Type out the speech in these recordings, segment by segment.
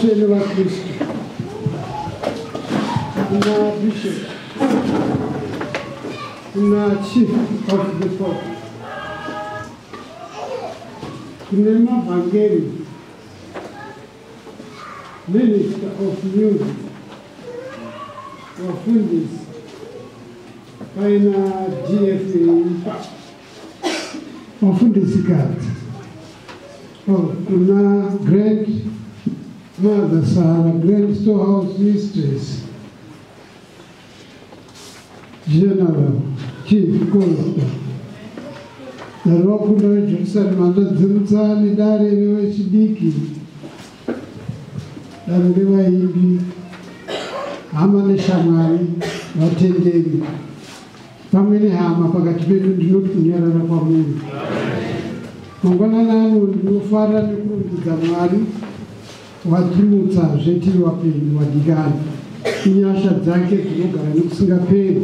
shamwari nevatsvene vakristu kuna bishop kuna chief of the pop kune mavhangeri minister of music wafundisi paina dfa wafundisikadzi Oh, kuna grand mother Sarah, grand storehouse mistress, general, chief costa. Dari vakunda vejerusalema ndodzimutsani dare nevechidiki dare revaimbi hama neshamwari vatenderi. Pamwe nehama pakati pedu ndinoti kunyarara kwamunhu mangwanani ano ndinofarira nekurumbidza mwari watimutsa zvetiri wapenyu wadikani inyasha dzake dzinogara nekusingaperi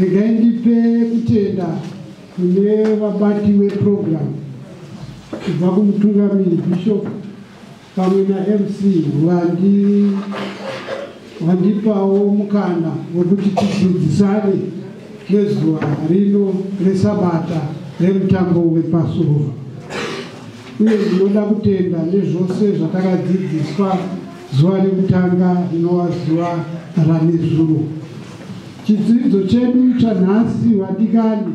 regai ndipe kutenda kune vabati veprogramu kubva kumutungamiri bishop pamwe namc wandi wandipawo mukana wekuti tidzidzisane nezuva rino resabata remutambo wepasova uye ndinoda kutenda nezvose zvatakadzidziswa zuva rekutanga rinova zuva ranezuro chidzidzo chedu chanhasi vadikani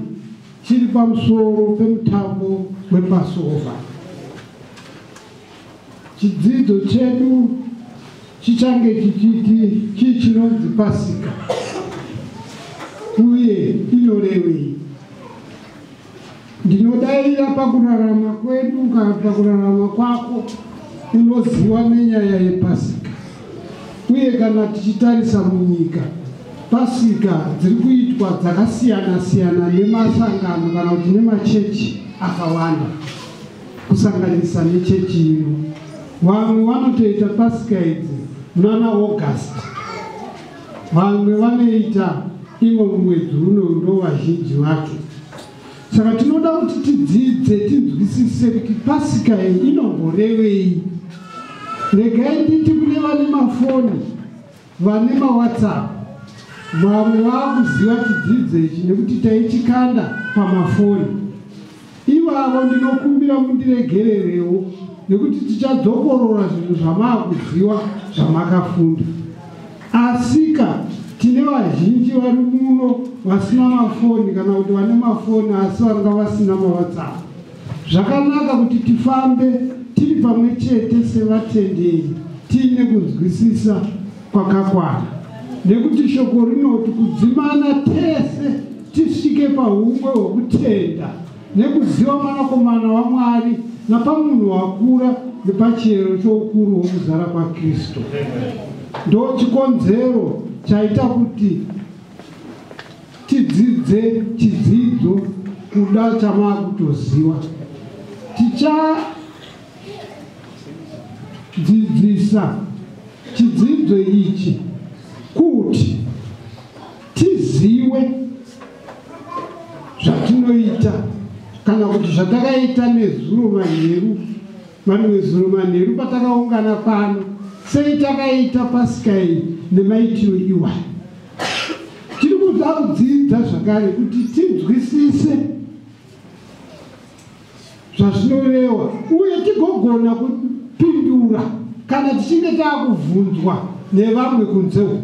chiri pamusoro pemutambo wepasova. Chidzidzo chedu chichange chichiti chii chinonzi pasika uye inorevei ndinodayira pakurarama kwedu kana pakurarama kwako unoziva nenyaya yepasika. Uye kana tichitarisa munyika pasika dziri kuitwa dzakasiyana-siyana nemasangano kana kuti nemachechi akawanda. Kusanganisa nechechi ino. Vamwe vanotoita pasika idzi munana augasti vamwe vanoita imwe mumwedzi uno ndo vazhinji vake saka tinoda kuti tidzidze tinzwisise kuti pasika iyi inomborevei regai nditi kune vane mafoni vane mawhatsapp. Vamwe vaakuziva chidzidzo ichi nekuti taichikanda pamafoni. Ivavo ndinokumbira mundiregererewo nekuti tichadzokorora zvinhu zvamaakuziva zvamakafunda. Asika tine vazhinji vari muno vasina mafoni kana kuti vane mafoni asi vanga vasina mawhatsapp zvakanaka kuti tifambe tiri pamwe chete sevatenderi tiine kunzwisisa kwakakwana. Nekuti shoko rinoti kudzimana tese tisvike paumwe hwekutenda. Nekuziva mwanakomana wamwari napamunhu wakura nepachiyero choukuru hwomuzara kwakristu. Ndo chikonzero chaita kuti tidzidze chidzidzo kuda chamaakutoziva tichadzidzisa chidzidzo ichi kuti tizive zvatinoita kana kuti zvatakaita nezuro manheru vanhu vezuro manheru patakaungana pano sei takaita pasika iyi nemaitiro iwai tiri kuda kudzidza zvakare kuti tinzwisise zvazvinoreva uye tigogona kupindura kana tichinge taakubvunzwa nevamwe kunze uku.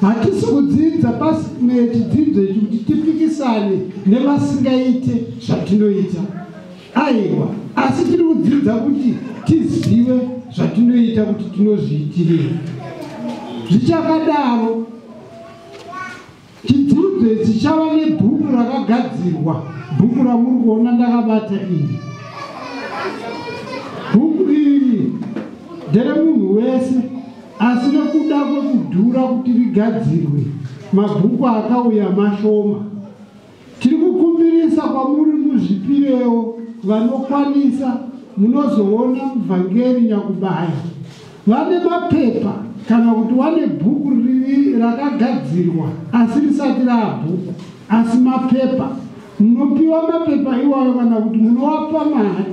Hatisi kudzidza pasmechidzidzo ichi kuti tipikisane nevasingaite zvatinoita. Aiwa asi tiri kudzidza kuti tizive zvatinoita kuti tinozviitirei zvichakadaro. Chidzidzo idzi chava nebhuku rakagadzirwa. Bhuku ramuri kuona ndakabata iri. Bhuku iri nderemunhu wese asi nekuda kwekudhura kuti rigadzirwe mabhuku akauya mashoma. Tiri kukumbirisa kwamuri muzvipirewo vanokwanisa munozoona muvhangeri nyakubaya vane mapepa kana kuti wane bhuku riri rakagadzirwa asi risati raabhuku asi mapepa. Munopiwa mapepa iwayo kana kuti munovapa mari.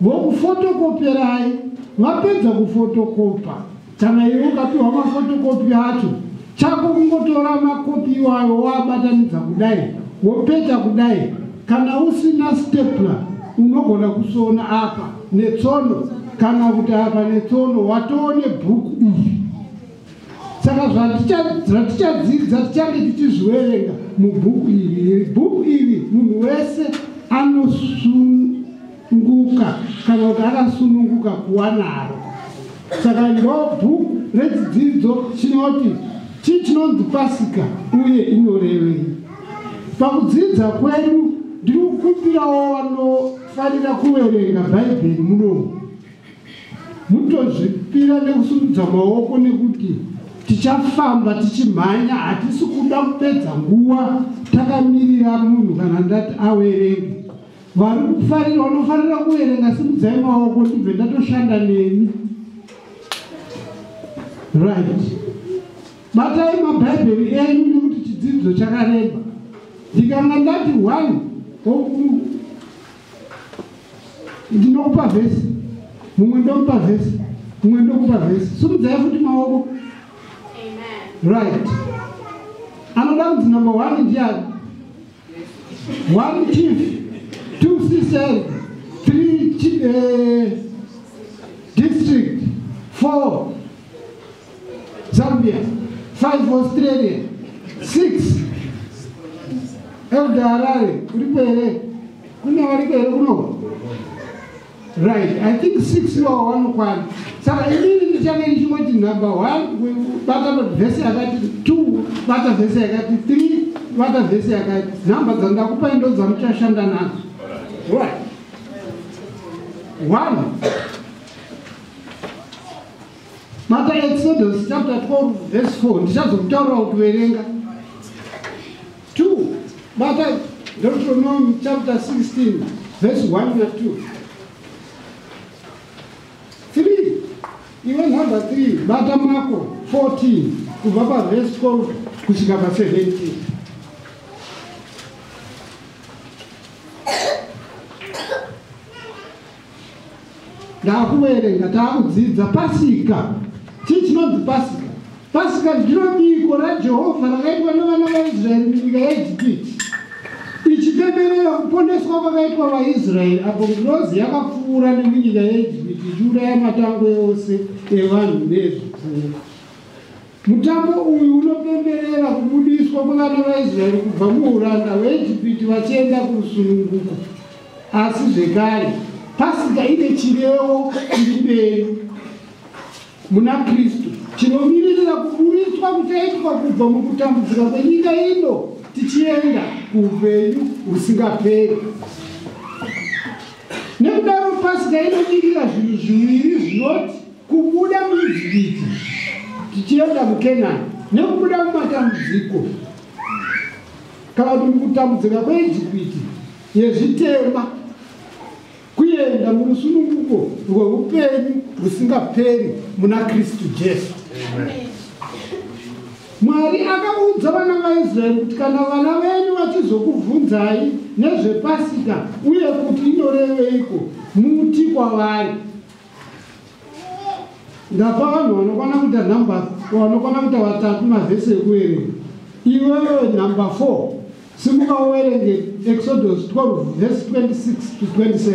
Vokufotokoperai vapedza kufotokopa. Kana iwe ukapiwa mafotokopi acho chako kungotora makopi iwayo wabatanidza kudai wopeta kudai. Kana usina stepla unogona kusona apa netsono kana kuti apa netsono watoone bhuku iri saka zvatichadzidza tichange tichizviverenga mubhuku iri bhuku iri munhu wese anosunguka kana kuti akasununguka kuwa naro. Saka ndo bhuku redzidzidzo chinoti chii chinonzi pasika uye inorevei pakudzidza kwedu ndiri kukumbirawo vanofanira kuverenga bhaibheri munomu mutozvipira nekusundudza maoko nekuti tichafamba tichimhanya hatisi kuda kupedza nguva takamirira munhu kana ndati averenge vari kufarira vanofanira kuverenga simudzai maoko ndibve ndatoshanda nemi right. Batai mabhaibheri enyu nekuti chidzidzo chakareba. Ndikanga ndati one ndinokupa vhesi mumwe ndokupa vhesi. Mumwe ndokupa vhesi. Simudzai futi maoko. Right. Anoda kunzi number one ndiani one chief two sisters three uh, district four zambia five australia six elda harare kuripo here kune variko here kuno right i think six iwawo vanokwana saka inini ndichange ndichingoti number one bata vhesi yakati two bata vhesi yakati three bata vhesi yakati nhamba dzandakupai ndo dzamuchashanda nazo right. One. Bata exodus chapter 12 verse 4 ndichazokutaurira kutoverenga two. Bata deuteronomy chapter 16 verse 1 na 2 three. Iwe nhamba 3 bata mako 14 kubva pavhesi 12 kusvika pa17 ndaakuverenga taakudzidza pasika. Chii chinonzi pasika. Pasika ndiro biko rajehovha rakaitwa nevana vaisraeri munyika yeijipiti ichipemberera kuponeswa kwakaitwa vaisraeri apo ngirozi yakapfuura nemunyika yeijipiti ichiuraya matango ose evanhu nezvipfuwo mutambo uyu unopemberera kubudiswa kwevana vaisraeri kubva muuranda hweijipiti vachienda kurusununguko asi zvekare pasika ine chirevo chiri mberi muna kristu chinomiririra kubudiswa kuchaitwa kubva mukutambudzika kwenyika ino tichienda kuupenyu husingaperi nekudaro pasika inomirira zvinhu zviviri zvinoti kubuda muijipiti tichienda mukenani nekubuda mumatambudziko. Kana kuti mukutambudzika kweijipiti yezvitema kuenda murusununguko rweupenyu husingaperi muna kristu jesu mwari akaudza vana vaisraeri kuti kana vana venyu vachizokubvunzai nezvepasika uye kuti inoreveiko muti kwavari. Ndapa vanhu vanokwana kuita nhamba vanokwana kuita vatatu mavhesi ekuverenga iwewe nhamba 4 simuka uverenge exodus 12 vhesi 26 to 27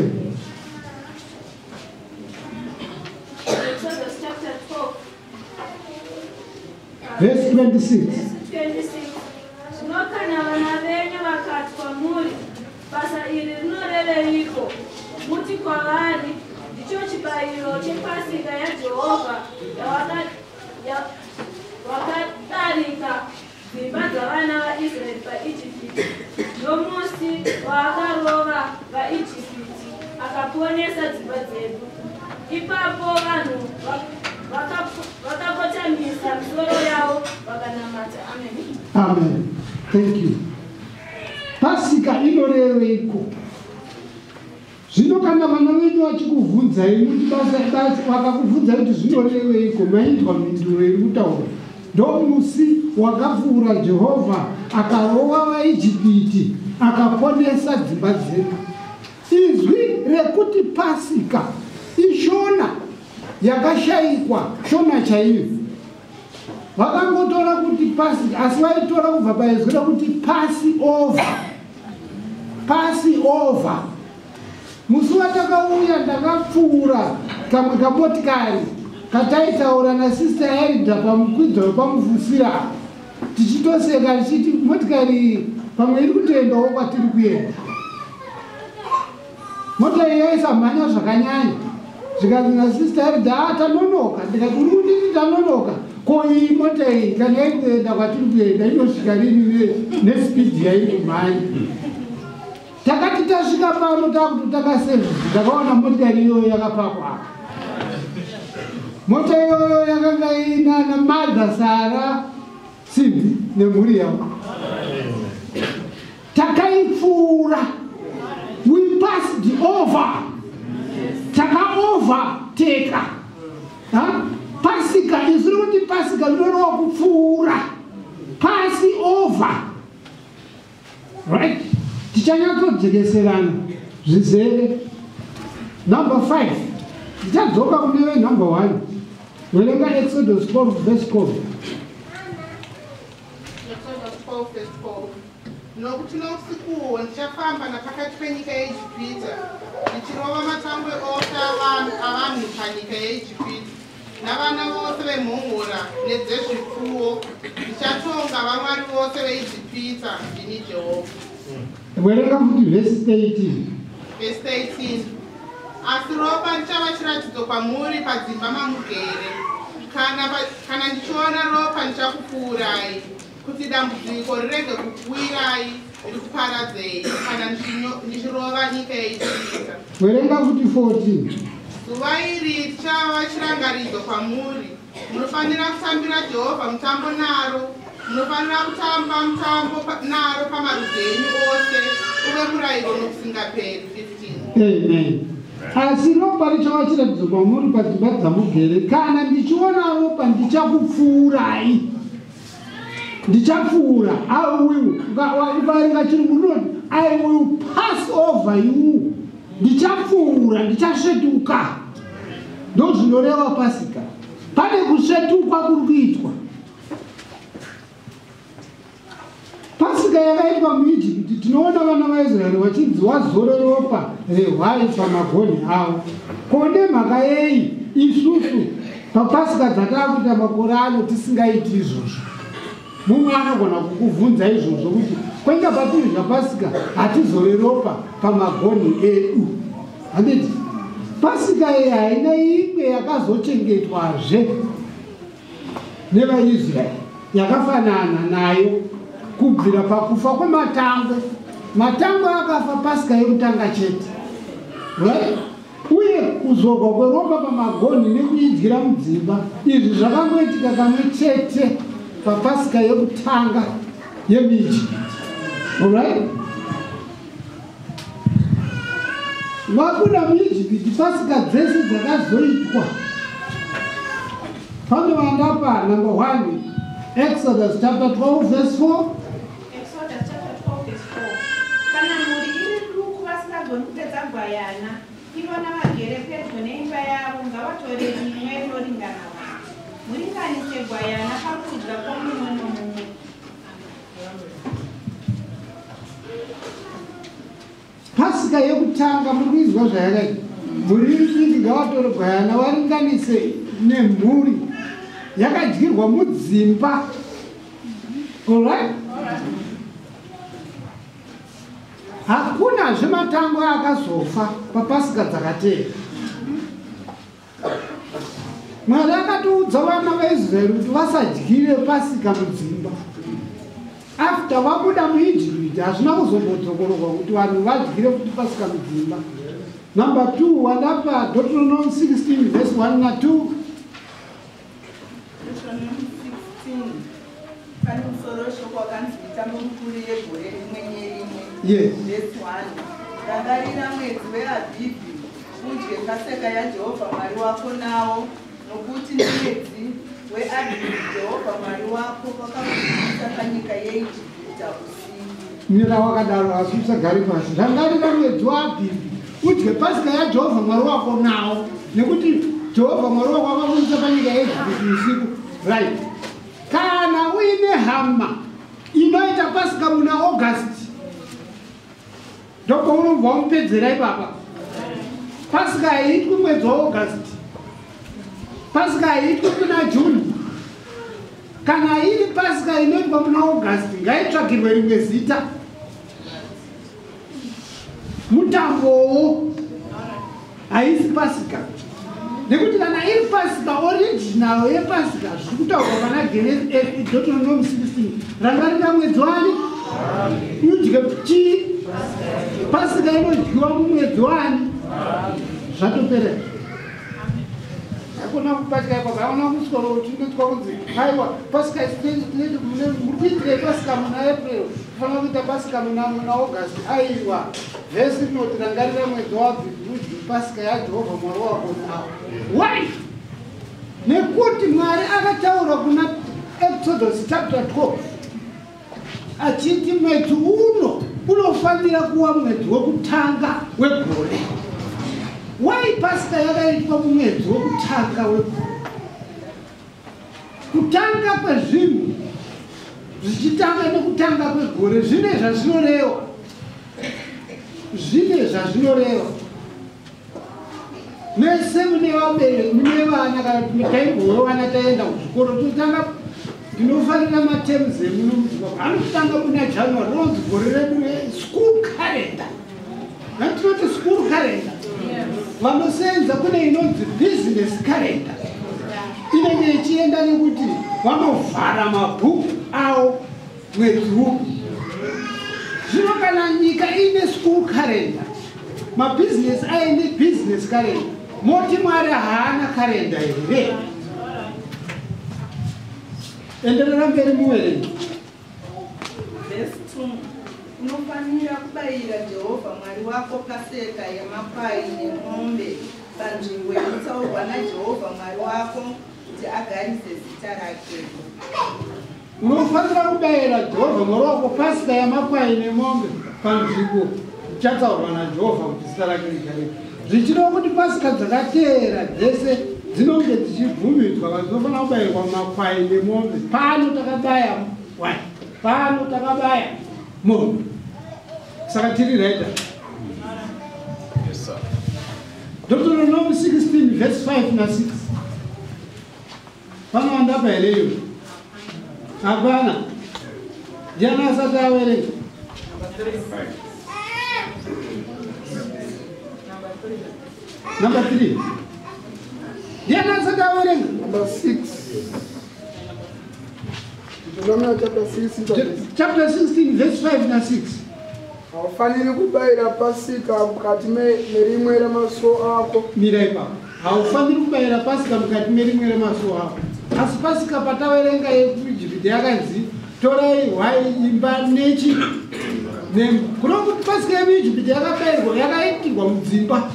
vhesi 26 zvino kana vana venyu vakati kwamuri basa iri rinoreveiko muti kwavari. Ndicho chibayiro chepasika yajehovha yawakadarika dzimba dzavana vaisraeri paijipiti. Nomusi waakarova vaijipiti akaponesa dzimba dzedu ipapo vanhu vakakotamisa misoro yavo vakanamata. Amen. Amen. Thank you. Pasika inoreveiko zvino kana vana venyu vachikubvunzai kuti basa vakakubvunzai kuti zvinoreveiko maindwa mhinduro iri kutaura ndo musi wakapfuura jehovha akarova vaijipiti akaponesa dzimba dzedu. Izwi rekuti pasika ishona yakashayikwa shona chaiyo. Vakangotora kuti pasika asi vaitora kubva paizwi rekuti pasi over. Pasi over. Musi watakauya ndakapfuura kamwe kamotikari kataitaura nasista yarida pamukwidzo wepamufusira tichitoseka tichiti motikari iyi pamwe iri kutoendawo kwatiri kuenda? Mota iyi yaisamhanya zvakanyanya zvikanzi nasista yarida a tanonoka ndikati uri kunditi tanonoka ko iyi mota iyi? Kana iri kuenda. Kwatiri kuenda inosvika rini nespidi yairi kumhanya takati tasvika pano takuti takasevhisi takaona motikari iyoyo yakapakwa. Mota iyoyo yakanga inana madha sara simbi nemhuri yavo. Takaipfuura. We passed over takaoverteka pasika izvi rikuti pasika rinoreva kupfuura. Pasi over right? Tichanyatsojekeserana. Zvizere. Number 5 tichadzoka kune venumber 1 werenga exodus 12 verse 12 Exodus 12 verse 12. nokuti nousikuhwo ndichafamba napakati penyika yeijipita ndichirova matangwe ose avanhu panyika yeijipita navana vose vemhongora nedzezvipfuwo ndichatonga vamwari vose veijipita ndini jehovha. Werenga futi vhesi 13 vesi 13 asi ropa richava chiratidzo kwamuri padzimba mamugere. Kana ndichiona ropa ndichakupfuurai kuti dambudziko rirege kukuwirai rikuparadzei kana ndichirova nyika yeijipita werenga futi 14 zuva iri richava chirangaridzo kwamuri. Munofanira kutambira jehovha mutambo naro. Munofanira kutamba mutambo naro pamarudzi enyu ose uve murayiro nokusingaperi. 15 amen asi ropa richava chiratidzo kwamuri padzimba dzamugere kana ndichiona ropa ndichakupfuurai ndichapfuura. I will ukaringa chiri munoti i will pass over you? Ndichapfuura ndichasvetuka. Ndo zvinoreva pasika. Pane kusvetukwa kuri kuitwa. Pasika yakaitwa muijipiti tinoona vana vaisraeri vachinzi wazore ropa rehwai pamagoni avo. Kone mhaka yei isusu papasika dzataakuita makore ano tisingaiti izvozvo mumwe anogona kukubvunza izvozvo kuti kwenga patiri zvapasika hatizore ropa pamagoni edu. Handiti pasika iyi haina imwe yakazochengetwazve nevaisraeri yakafanana nayo kubvira pakufa kwematangwe matangwe akafa pasika yekutanga chete. Right uye kuzorwa kweropa pamagoni nekuidyira mudzimba izvi zvakangoitika kamwe chete papasika yekutanga yemuijipiti alright vabuda muijipiti pasika dzese dzakazoitwa. Panovanda pa number 1 exodus chapter 12 verse 4 Exodus chapter 12 verse 4. Kana mhuri iri duku vasingagoni kupedza gwayana, ivo navagere pedyo neimba yavo ngavatore rimwe rinoringana vana. Muringanise gwayana pakudya kwomumwe nomumwe. pasika yekutanga muri kuizwa zvayakaita mhuri iri diki ngavatore gwayana varinganise nemhuri yakadyirwa mudzimba alright hakunazve matangwe akazofa papasika dzakateera mwari akatoudza vana vaisraeri kuti vasadyire pasika mudzimba. After vabuda muijipiti hazvina kuzombodzokoroka kuti vanhu vadyire kuti pasika mudzimba. Number 2 wandapa deuteronomy 16 verse 1 na 2 Deuteronomy 16 pane musoro weshoko wakanzi mitambo mikuru yegore rimwe nerimwe. Vhesi 1 rangarira mwedzi weabhibhi udye paseka yajehovha mwari wako nawo nokuti nemwedzi weabhibhi jehovha mwari wako vakakubudisa panyika yeijipita usiku. Nyira wakadaro asi usagari pasi. Rangarira mwedzi waabhibhi udye pasika yajehovha mwari wako nawo nekuti jehovha mwari wako akakuisa panyika yeegipiti usiku. Right. Kana uine hama inoita pasika muna augasti ndokwaunobva wamupedzera ipapa pasika haiitwi mwedzi waaugasti pasika haiitwi kuna juni kana iri pasika inoitwa muna augasti ngaitsvagirwe rimwe zita. Mutambowo haisi pasika. Nekuti kana iri pasika original yepasika zviri kutaurwa pana deuteronomy 16 ranga ringa mwedzi wani? Udye chii pasika inodyiwa mumwedzi wani? Zvatopera akuna kupatya ipapo aona kuswaro tinoitwa kunzi aiwa pasika muri kuitire pasika muna april kufanira kuita pasika muna august. Aiwa vhesi rinoti rangarira mwedzi wabhidhudhi pasika yajehovha mwari wako nawo. Why? Nekuti mwari akataura kuna exodus chapter 12 achiti mwedzi uno unofanira kuva mwedzi wekutanga wegore wai pasika yakaitwa mumwedzi wekutanga wegore kutanga kwezvinhu zvichitanga nekutanga kwegore zvine zvazvinoreva zvine zvazvinoreva mese mune vabereki mune vana kana taimbowe vana taenda kuzvikoro totanga ndinofanira matems emuno muzimbabwe anotanga kuna january ronzi gore redu reschool calendar. Natinoti school calendar vanosenza kune inonzi business calendar. Inenge ichienda nekuti vanovhara mabhuku avo mwedzi upi zvino kana nyika ine school calendar mabhizinesi aine business calendar moti mwari haana kalenda here? Enderera mberi 2 unofanira kubayira jehovha mwari wako paseka yamakwai nemombe panzvimbo inotsaurwa najehovha mwari wako kuti agarise zita rake. Unofanira kubayira jehovha mwari wako pasika yamakwai nemombe panzvimbo ichatsaurwa najehovha kuti zita rake rigareke zvichireva kuti pasika dzakateera dzese dzinonge dzichibvumidzwa vanhu dzinofanira kubayirwa makwai nemombe pano takabaya wai pano takabaya mombe saka tiri raita Yes, sir. deuteronomy 16 verse 5 na 6 panowandapa here iyo hapana ndiani asati awerenga number 3 ndiani asati awerenga Number 6. Deuteronomy chapter 6 internet. chapter 16 verse 5 na 6 haufaniri kubayira pasika mukati me- merimwe ramasuo ako. Mira ipapo haufaniri kubayira pasika mukati merimwe remasuo ako. Asi pasika pataverenga yekuijipiti yakanzi torai hwai imba nechi. Kuno kuti pasika yemuijipiti yakabayirwa yakaitirwa mudzimba.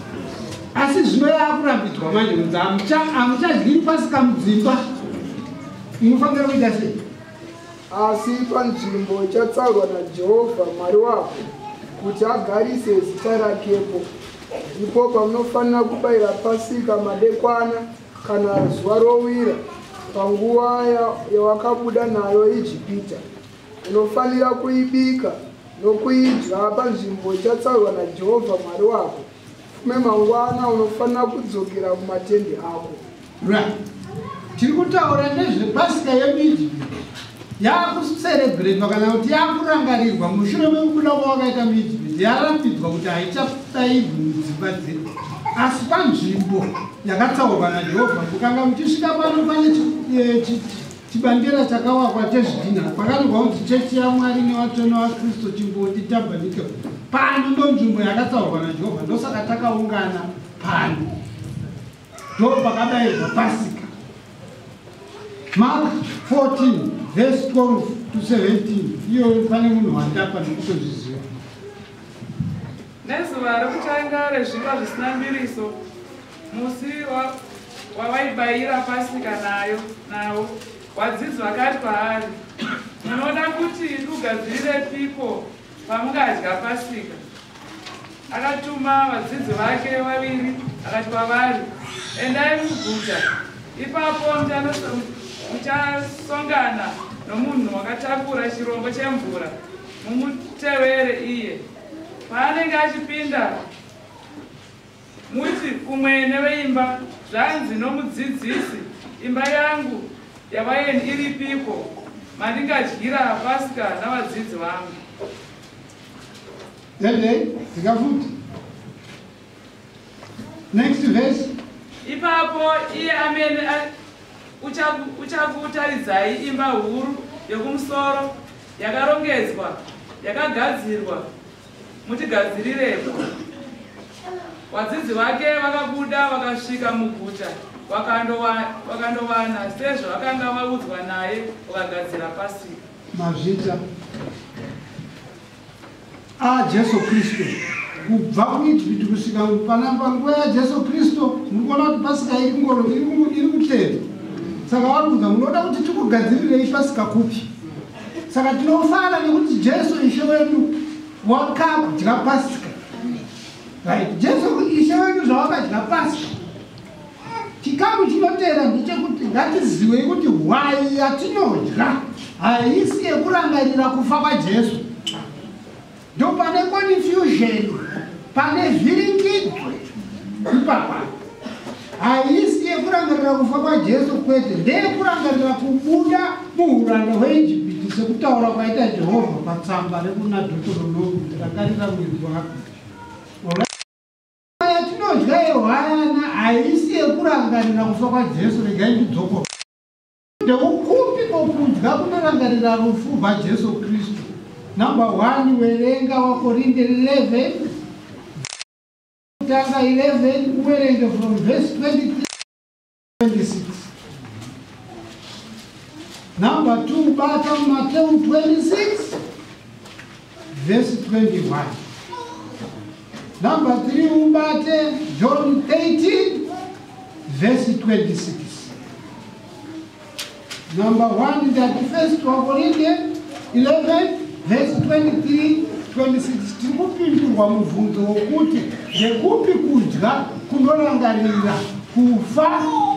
Asi zvino yaakurambidzwa manje kunzi hamucha- hamuchadyiri pasika mudzimba. Munofanira kuita sei? Asi panzvimbo ichatsaurwa najehovha mwari wako kuti agarise zita rakepo. Ndipo pamunofanira kubayira pasika madekwana kana zuva rovira panguva ya- yawakabuda nayo ijipita unofanira kuibika nokuidya panzvimbo ichatsaurwa najehovha mwari wako. Fume mangwana unofanira kudzokera kumatende ako. Tiri kutaura nezvepasika yemuijipiti yaakuserebhretwa kana kuti yaakurangarirwa mushure mekubuda kwawakaita muijipiti yarambidzwa kuti haichabayirwi mudzimba dzedu. Asi panzvimbo yakatsaurwa najehovha mukanga muchisvika pano pane eh, chi- chibandera chakawakwa chezvidhina kwakanyorwa kunzi chechi yamwari nevatsvene vakristu chimboti tabhanike pano ndo nzvimbo yakatsaurwa najehovha ndosaka takaungana pano. Ndo pakabayirwa pasika mark 14 verse 12 to 17 iyo pane munhu wandapa ndikutozviziva nezuva rekutanga rezviva zvisina mbiriso musi wa- wavaibayira pasika nayo nawo wadzidzi vakati kwaari munoda kuti ndugadzirire piko pamungadya pasika. Akatuma vadzidzi vake vaviri akati kwavari endai muguta. Ipapo muchano- muchasongana nomunhu wakatakura chirombo chemvura mumutevere iye. Paanenge achipinda muti kumwene weimba zvanzi nomudzidzisi imba yangu yavaeni iripiko? Mandingadyira pasika navadzidzi vangu. Ende dzikafuti next verse. Ipapo iye amene uchakutaridzai imba huru yokumusoro yakarongedzwa yakagadzirwa. Mutigadzirirepo. Vadzidzi vake vakabuda vakasvika muguta vakandowa- vakandowana sezvo vakanga vaudzwa naye vakagadzira pasika. Mazvita ajesu kristu kubva kuijipiti kusvika pana panguva yajesu kristu mukuona kuti pasika iri ngoro iri ku- iri kutera saka varibvunza munoda kuti tikugadzirirei pasika kupi saka tinofara nekuti jesu ishe wedu wakadya pasika. Right? Jesu ishe wedu zvawakadya pasika. Chikamu chinotera ndechekuti ngatiziwei kuti hwai yatinodya haisi yekurangarira kufa kwajesu. Ndo pane confusion pane vhiringidzwe ipapa haisi yekurangarira kufa kwajesu kwete ndeyekurangarira kubuda muuranda hweijipiti sekutaura kwaita jehovha patsamba rekuna deuteronomi rakarira mwedzi wakapita yatinodya yehwayana haisi yekurangarira kufa kwajesu regai ndidzoko. Ndekukupi kwokudya kunorangarira rufu rwajesu kristu? Number one werenga wakorinde 11 kutanga 11 uwerenge from verse 23 26 number two bata Matthew 26 verse 21 Number three, ubate John 13, verse 26. Number one, that first of Corinthians 11, verse 23, 26. Tikupindurwa mubvunzo wokuti ndekupi kudya kunorangarira kufa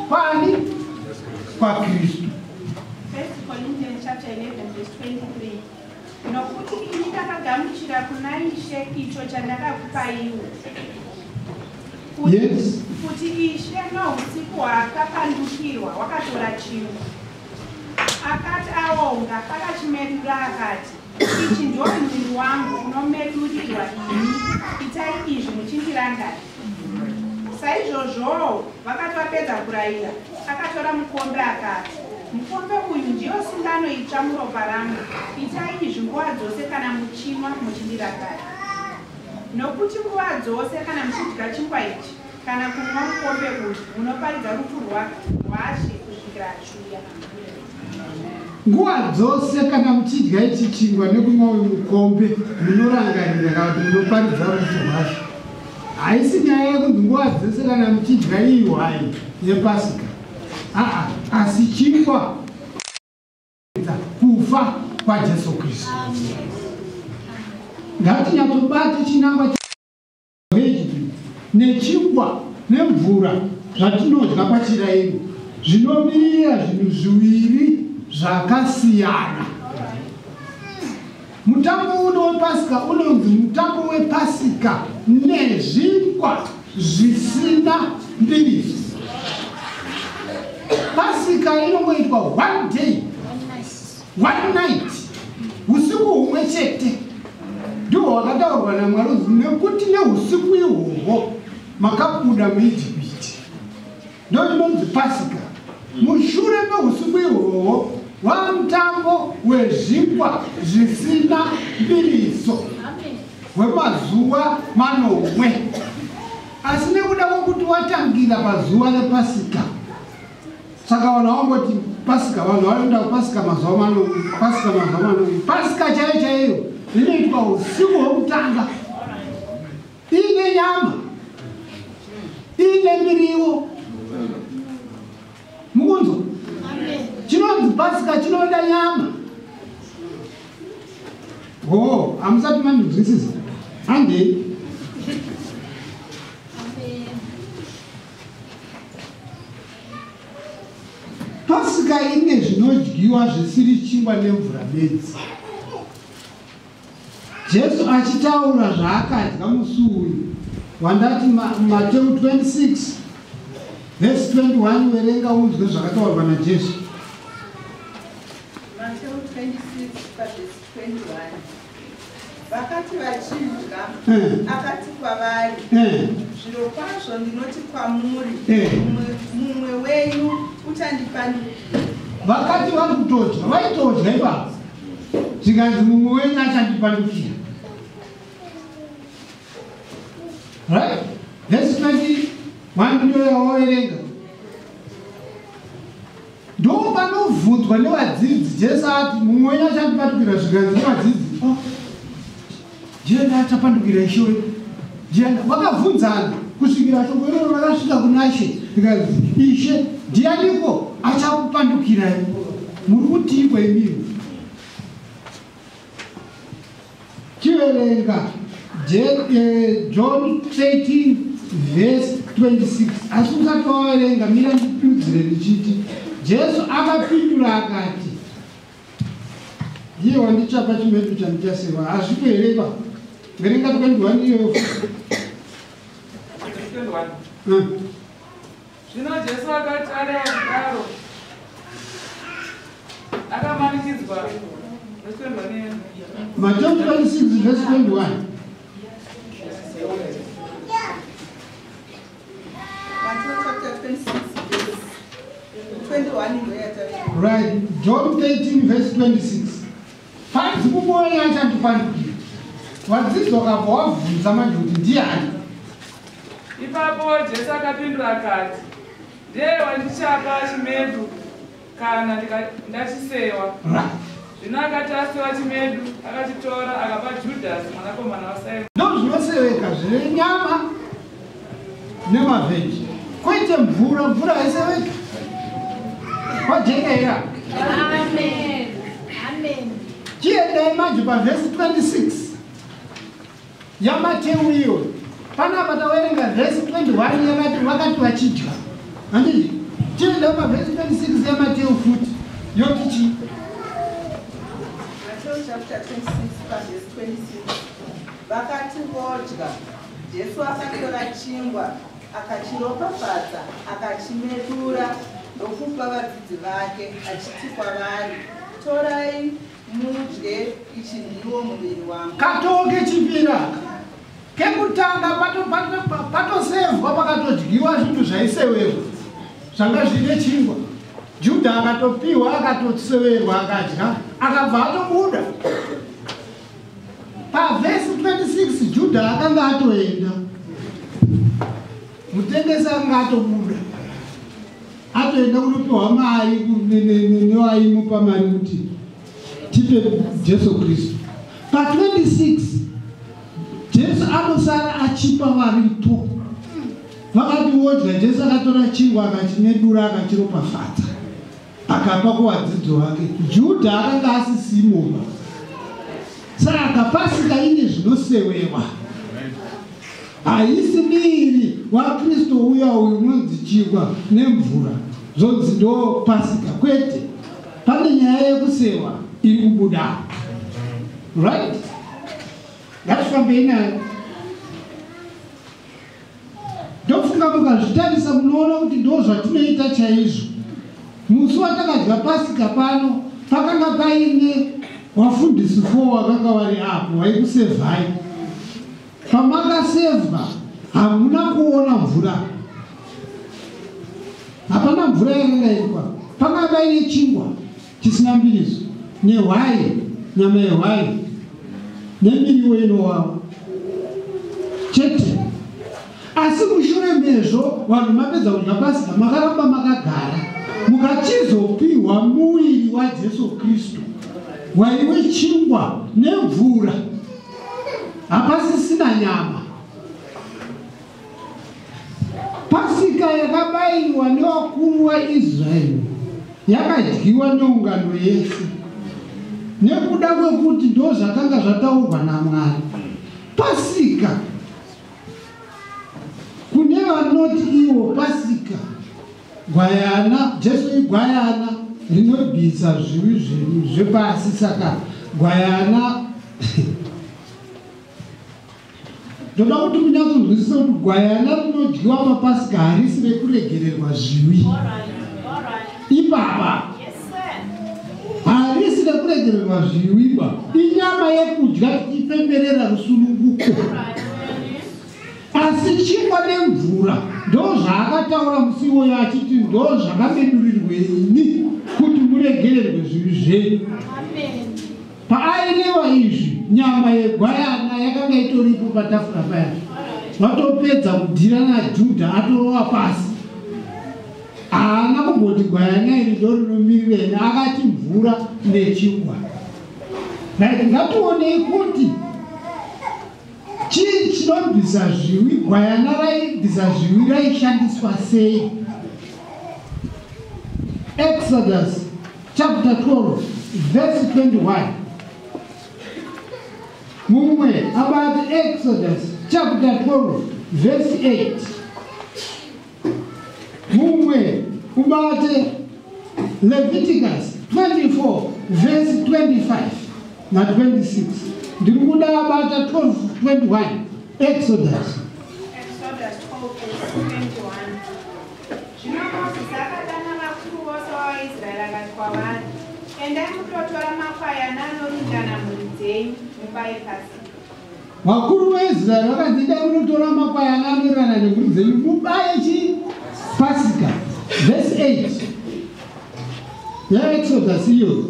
kwani kwaKristu. First Corinthians chapter 11 verse 23. Nokuti ini ndakagamuchira kuna Ishe icho chandakakupaiwo. Kuti- Ishe nousiku hwaakapandukirwa wakatora chingwa. Akati aonga akachimedura akati, ichi ndio muviri wangu unomedurirwa ini, itai izvi muchindirangara. saizvozvowo vakati vapedza kurayira akatora mukombe akati mukombe uyu ndiyo sungano itsva muropa rangu. Itai izvi nguva dzose kana muchinwa muchindirakara nokuti nguva dzose kana muchidya chingwa ichi kana kunwa mukombe uyu munoparidza rufu rwa- rwashe kusvikira achiuya nguva dzose kana muchidya ichi chingwa nekunwa uyu mukombe munorangarira kana kuti munoparidza rufu rwacho haisi nyaya yekunzi nguva dzose kana muchidya iyi hwai yepasika. Aa asi chingwa kufa kwajesu kristu. Ngatinyatsobate chinangwa cheejipiti nechingwa nemvura zvatinodya pachirayiro zvinomirira zvinhu zviviri zvakasiyana. Mutambo uno wepasika unonzi mutambo wepasika nezvingwa zvisina mbiriso pasika inongoitwa one day one night usiku humwe chete. Ndihwo hwakataurwa namwari unzi nekuti neusiku ihwohwo makabuda muijipiti ndo inonzi pasika. Mushure meusiku ihwohwo wamutambo wezvingwa zvisina mbiriso wemazuva manomwe. Asi nekuda kwokuti watangira pazuva repasika. Saka vanhu vangoti pasika vanhu vanoenda kupasika mazuva manomwe pasika mazuva manomwe. Pasika chaiyo chaiyo inoitwa usiku hwekutanga iine nyama. Iine miriwo. Mukunzwa chinonzi pasika chinoda nyama. Ho hamusati mandinzwisisa handei pasika ine zvinodyiwa zvisiri chingwa nemvura bedzi. Jesu achitaura zvaakadya musi uyu wandati mateu 26 vhesi 21 werenga unzwe zvakataurwa najesu vakati vachidya Eh. akati kwavari Eh, zviro kwazvo ndinoti kwamuri Eh. mumwe- wenyu uchandipandukira vakati vari kutodya vaitodya ipapo. Zvikanzi mumwe wenyu achandipandukira. Right? Vhesi 21 ndiyo yawaverenga ndo panobvunzwa nevadzidzi. Jesu ati mumwe wenyu achandipandukira zvikanzi nevadzidzi "Oh, ndiani achapandukira ishe vakabvunzana kusvikira shoko iroro rakasvika kuna she rikazi ishe ndianiko achakupandukirai muri kutiibwa imiro chiverenga eh, john 13 vhesi 26 asi usati waverenga mira ndidudzire ndichiti jesu akapindura akati iye wandichapa chimedu chandichasewa hazviko here pa verenga 21 iyoyo 21 Mm. zvino jesu akati areva kudaro akamanikidzwa mateu 26 vhesi 21 mateu chapter 26 verse 21 ndo yataverenga right. John 13 vhesi 26 panzi kumoyo achandipandukira wadzidzi wakabva wabvunza manje kuti ndiani? Ipapo jesu akapindura akati ndiye wandichapa chimedu kana ndachisewa? Zvino akati asewa chimedu akachitora akapa judhasi mwanakomana wasimoni ndo zvinoseveka zvine nyama nemavheji. Kwete mvura mvura haiseveki Amen. chiendai manje pavhesi 26 yamateu iyo panapa taverenga vhesi 21 yakati vakati vachidya handii chiendai pavhesi 26 yamateu futi. Yoti chii mateu chapter 26 pavhesi 26 vakati vodya. Jesu akatora chingwa akachiropafadza akachimedura ndokupa vadzidzi vake achiti kwavari torai mudye ichi ndiwo muviri wangu. Katooke chipira. Kekutanga pato- pato- patosevhwa pakatodyiwa zvinhu zvaiseverwa. Zvanga zvine chingwa. Judha akatopiwa akatoseverwa akadya akabva atobuda. Pavhesi 26 judha akanga atoenda. Mutengesi akanga atobuda atoenda kunopiwa mari nevaimupa mari kuti tipe jesu kristu. Pa26 jesu anosara achipa varito. Vakati wodya jesu akatora chingwa akachimedura akachiropafadza akapa kuvadzidzi vake judha akanga asisimoba saka pasika ine zvinosewewa haisi miri wakristu uya uyu unonzi chingwa nemvura. Zonzi ndo pasika kwete pane nyaya yekusewa iri kubuda. Right? Ngatifambei nayo ndofunga mukazvitarisa munoona kuti ndo zvatinoita chaizvo. Musi watakadya pasika pano pakanga paine wafundisi fo wakanga vari apo vaikusevhai pamakasevha hamuna kuona mvura. Hapana mvura yakanga irikwa pakanga paine chingwa chisina mbiriso nehwai nyama yehwai nemiriwo inowawa. Chete. Asi mushure mezvo vanhu mapedza kudya pasika makaramba makagara. Mukachizopiwa muviri wajesu kristu waiwe chingwa nemvura hapasisina nyama. Pasika yakabayirwa nevakuru vaisraeri yakadyiwa neungano yese nekuda kwekuti ndo zvakanga zvataurwa namwari. Pasika. Kune vanoti ivo pasika gwayana jesu igwayana rinobvisa zvivi zvenyu zvepasi saka gwayana ndoda kuti munyatsozivisisa kuti gwayana rinodyiwa mapasika harisi rekuregererwa zvivi ipapa harisi rekuregererwa zviwiba inyama yekudya tichipemberera rusununguko. Asi chingwa nemvura ndo zvaakataura musi iwoyo achiti ndo zvakamedurirwe ini kuti muregererwe zvivi zvenyu paaireva izvi nyama yegwayana yakanga itoripo patafura paya. Vatopedza kudhira najudha atorova pasi. Haana kumboti gwayana iri ndo rinomirireni akati mvura nechingwa rit ngationei kuti chii chinobvisa zviwi gwayana raibvisa zviwi raishandiswa sei? Exodus chapter 12 verse 21 mumwe abati exodus chapter 12 verse 8 mumwe ubate leviticus 24 verse 25 na26 ndiri kuda abata 12 21 exodus? Exodus 12 verse 21. Zvino Mozisi akadana vakuru vose vavaisraeri akati kwavari, endai mutotora makwayana anoringana mhuri dzenyu mubaye pasika. vakuru veisraeri vakanzi dai munotora makwayana anoirana nemhuri dzenyu mubaye chi pasika vhesi 8 yaexodus iyoyo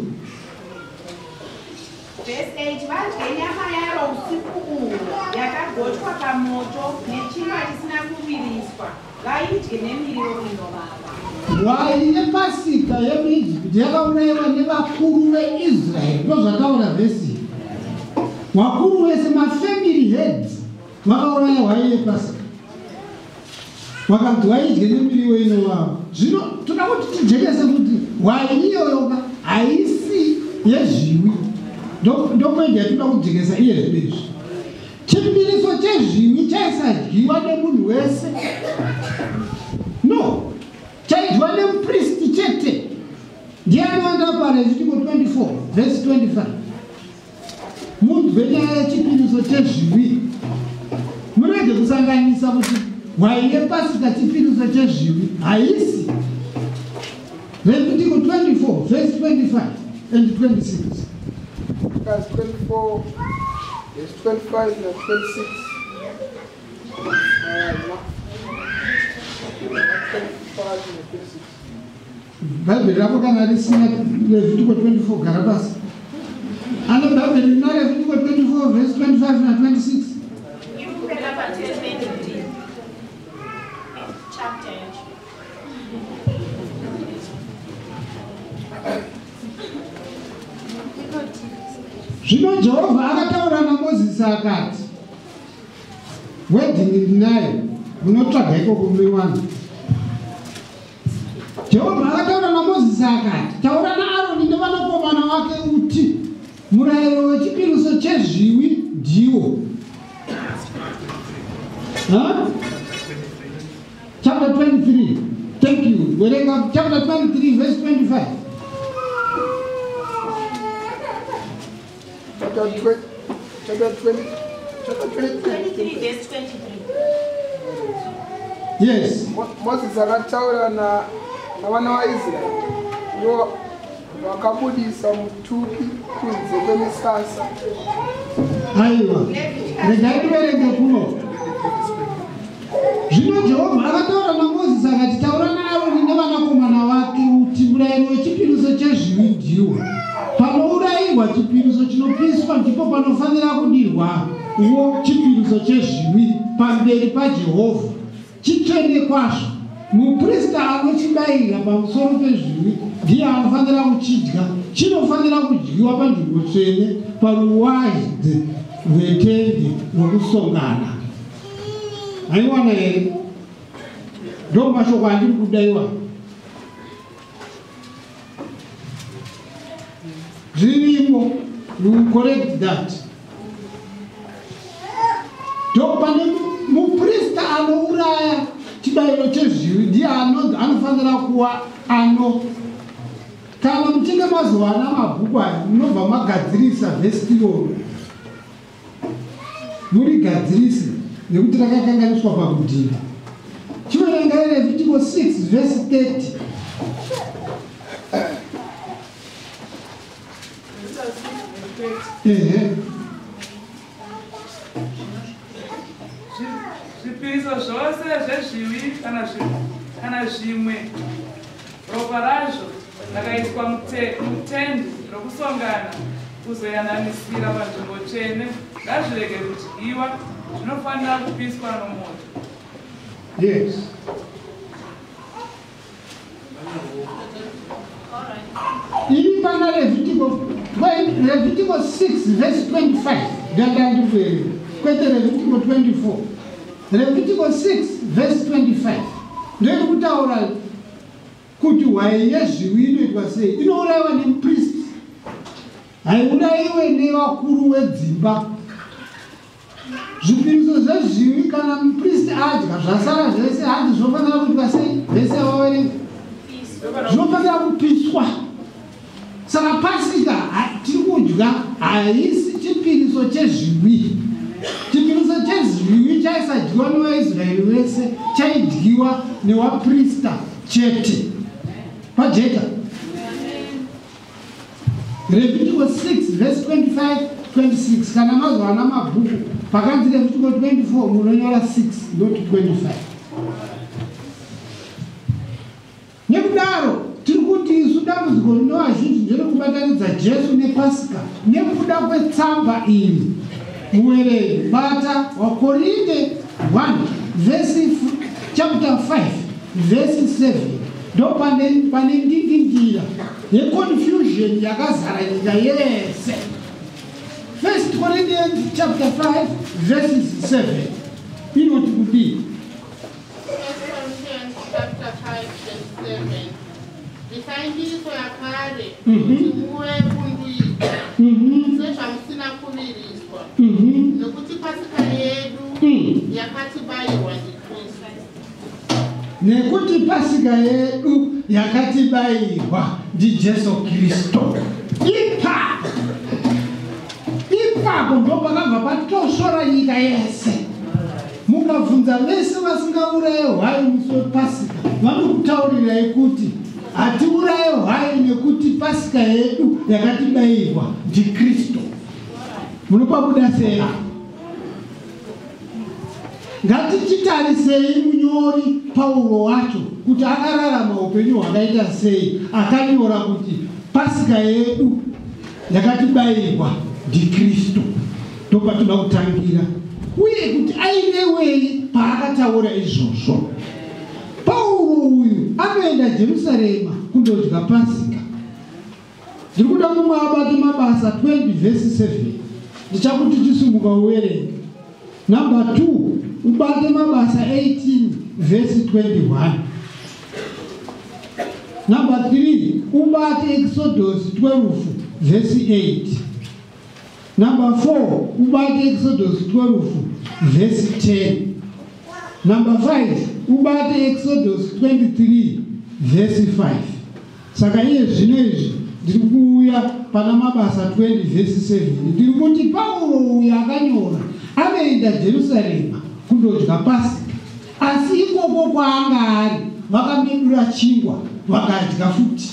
Verse 8 vadye nyama yaro usiku uhwo yakagochwa pamoto nechingwa chisina kuviriswa vaidye nemiriwo inovava hwai yepasika yemuijipiti yakaurayiwa nevakuru veisraeri. Ndozvataura vhesi. Vakuru vese mafamily heads vakauraya hwai yepasika vakanzi vaidye nemiriwo inovava zvino toda kuti tijekese kuti hwai iyoyoka haisi yezviwi. Ndokuenda yatoda kujekesa iye zvinezvi chipiriso chezviwi chaisadyiwa nemunhu wese. No chaidyiwa nemupristi chete ndianoanda parevhitiko 24 vhesi 25 munzwe nyaya yechipiriso chezviwi murege kusanganisa kuti hwai yepasika chipiriso chezviwi haisi levhitiko 24 vhesi 25 and 26 Verse 24, verse 25 na 26. Uh, na- 25 na 26. Bhaibheri rako kana risina levhitiko 24 gara pasi ane bhaibheri rina levhitiko 24 vhesi 25 na 26 irikupera pa23 chapter yacho zvino jehovha akataura namozisi akati wedhingi ndinayo munotsvaga ikoko muiwana jehovha akataura namozisi akati taura naaroni nevanakomana vake uti murayiro wechipiriso chezviwi ndiwo chapter 23 thank you. Werenga chapter 23 verse 25 Chapter 20, chapter 20, chapter 20. 23 verse 23 yes. Mo- mozisi akataura na navana vaisraeri ivo vakabudisa mutuki kunze kwemisasa. Aiwa regai tiverenge kuno. Zvino jehovha akataura namozisi akati taura naaroni nevanakomana vake uti murayiro wechipiriso chezvivi ndiwo panourayirwa chipiriso chinopiswa ndipo panofanira kudirwa wo chipiriso chezvivi pamberi pajehovha chitsvene kwazvo muprista anochibayira pamusoro pezvivi ndiye anofanira kuchidya. Chinofanira kudyiwa panzvimbo tsvene paruwazhe rwetende rwokusongana haiwana here? Ndo mashoko andiri you will correct that. Ndo pane muprista anouraya chibayiro chezviwi ndiye ano- anofanira kuva ano. Kana muchinge mazowana mabhuku aya munobva magadzirisa vhesi iroro murigadzirise nekuti rakakanganiswa pakudhina chiverengai levhitiko 6 vhesi 30 ehe zvipiriso zvose zvezvivi kana kana zvimwe. Ropa razvo rakaiswa mute- mutendi rokusongana kuzoyananisira panzvimbo tsvene. Ngazvirege kudyiwa zvinofanira kupiswa nomoto. Yes. Iri pana levhitiko levhitiko 6 vhesi 25 ndandandikuere kwete levhitiko 24 levhitiko 6 vhesi 25 ndoiri kutaura kuti hwai yezviwi inoitwa sei? Inourayiwa nemupristi haiurayiwe nevakuru wedzimba. Zvipiriso zvezviwi kana mupristi adya zvasara zvese handi zvofanira kuitwa sei? Vese vaverenga zvinofanira kupiswa. Saka pasika tiri kudya haisi chipiriso chezviwi chaisadyiwa nevaisraeri vese chaidyiwa newaprista chete. Pajeka levhitiko 6 vhesi 25 26 kana mazowana mabhuku pakanzi levhitiko 24 munonyora 6 noti 25 nekudaro tiri kuti isu dambudziko rino vazhinji nderekubatanidza jesu nepasika. Nekuda kwetsamba iyi muwereri bata wakorinde 1 vhesi chapter 5 vhesi 7 ndo pane pane ndindindira yeconfusion yakazara nyika yese. First corinthians chapter 5 verses 7 inoti kudii First Corinthians chapter 5 verse 7. Mifangidzo yakare kuti muve kunduika Mhm, sezvamusina kuviriswa mhm, nekuti pasika yedu mhm. yakatibayirwa ndikristu nekuti pasika yedu yakatibayirwa ndijesu kristu ipapo ipapo ndo pakabva patosvora nyika yese. Mukabvunza vese vasingauraye hwai musi wepasika vanokutaurirai kuti hatiuraye hwai nekuti pasika yedu yakatibayirwa ndikristu munopabuda sei? Ngatichitarisei munyori pauro wacho kuti akararama upenyu hwakaita sei akanyora kuti pasika yedu yakatibayirwa ndikristu. Ndopatoda kutangira. Uye kuti ainewei paakataura izvozvo. Pauro uyu anoenda jerusarema kundodya pasika. Ndiri kuda mumwe abate mabasa 20 vhesi 7 ndichakuti chisumuka uverenge namba 2 ubate mabasa 18 vhesi 21 namba 3 ubate exodus 12 vhesi 8 namba 4 ubate exodus 12 vhesi 10 namba 5 ubate exodus 23 vhesi 5 saka iye zvino izvi ndiri kuuya pana mabasa 20 vhesi 7 ndiri kuti pauro uyu akanyora anoenda jerusarema kundodya pasika. Asi ikoko kwaanga ari vakamedura chingwa vakadya futi.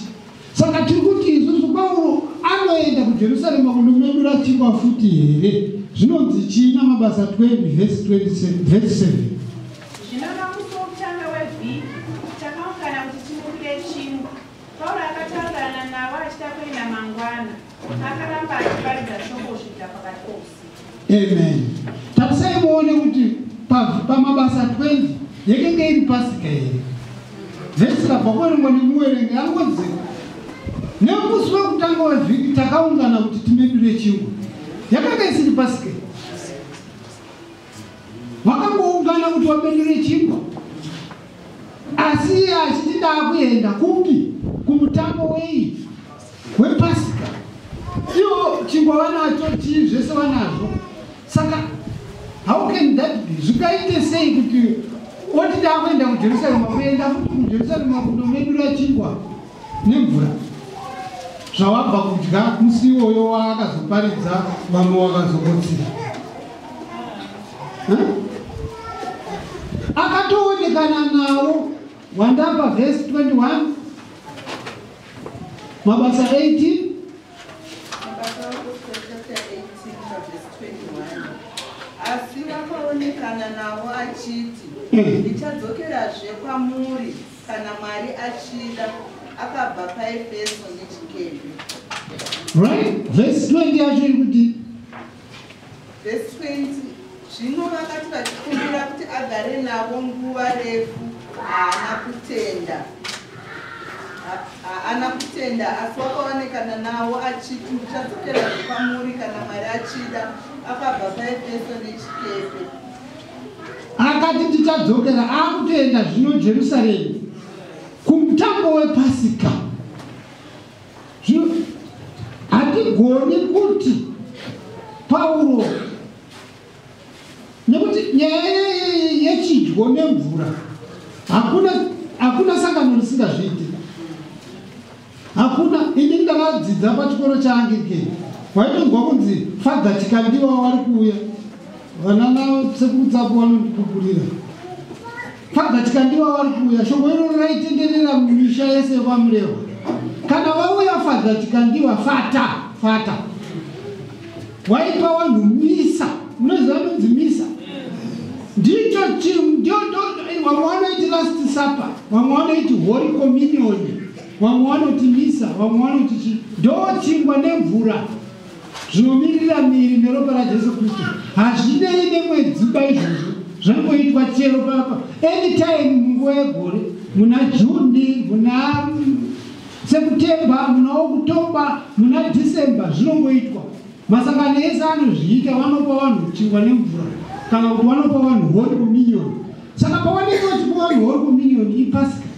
Saka tiri kuti isusu pauro anoenda kujerusarema kundomedura chingwa futi here? Zvinonzi china mabasa 12 vhesi 27 vhesi 7 zvinova musi wokutanga wevhiki takaungana kuti timukire chingwa pauro akataurirana navo achida kuenda mangwana akaramba achiparidza shoko kusvika pakati pousiku amen. Tarisai muone kuti pa- pamabasa 20 yakenge iri pasika here. Vhesi rabva kuverengwa nemuverenge angodzeka nemusi wekutanga wevhiki takaungana kuti timedure chingwa. Yakanga isiri pasika here? Wakangoungana kuti wamedure chingwa? Asi iye achiti ndaakuenda kupi kumutambo wei wepasika ivo chingwa vanacho tii zvese vanazvo. Saka how can that be? Zvingaite sei kuti oti dakuenda kujerusarema kuenda futi kujerusarema kundomedura chingwa nemvura? Zvawabva kudya musi iwoyo waakazoparidza vamwe wakazokotsira. Akatoonekana nawo wandapa vhesi 21 mabasa 18 mabasa apostori chapter 18 pavhesi 21 asi vakaonekana navo achiti Mm. ndichadzokerazve kwamuri kana mwari achida akabva paefeso nechikepe. Right? Vhesi 20 yacho iri kuti vhesi 20 zvino vakati vachikumbira kuti agare navo nguva refu haana kutenda haana kutenda asi wakaonekana navo achiti ndichadzokerazve kwamuri kana mwari achida akabva paefeso nechikepe akati tichadzokera akutoenda zvino jerusarema kumutambo wepasika. Zvino hatigoni kuti pauro nekuti nyaya ye- ye- yechidyo nemvura hakuna sangano risingazviiti hakuna ini ndakadzidza pachikoro chaangikeni waitonzwa kunzi fadha chikandiwa wari kuuya vana navo sekutsapo vanondipupurira fadha chikandiwa vari kuuya shoko iroro raitenderera mumisha yese yepamurehwa kana vauya fadha chikandiwa fata fata waipa vanhu misa munoziva nonzi misa ndicho chinhu ndio ndo- vamwe vanoiti last supper vamwe vanoiti holy communion vamwe vanoti misa vamwe vanoti chi ndo chingwa nemvura. Zvinomirira miri neropa rajesu kristu. Hazvinei nemwedzi paizvozvo zvangoitwa chero papa. Anytime munguva yegore muna juni muna sekutemba muna okutoba muna dhisemba zvinongoitwa. Masangano ese anozviita vanopa vanhu chingwa nemvura. Kana kuti vanopa vanhu holy communion saka pavanenge vachipa vanhu holy communion ipasika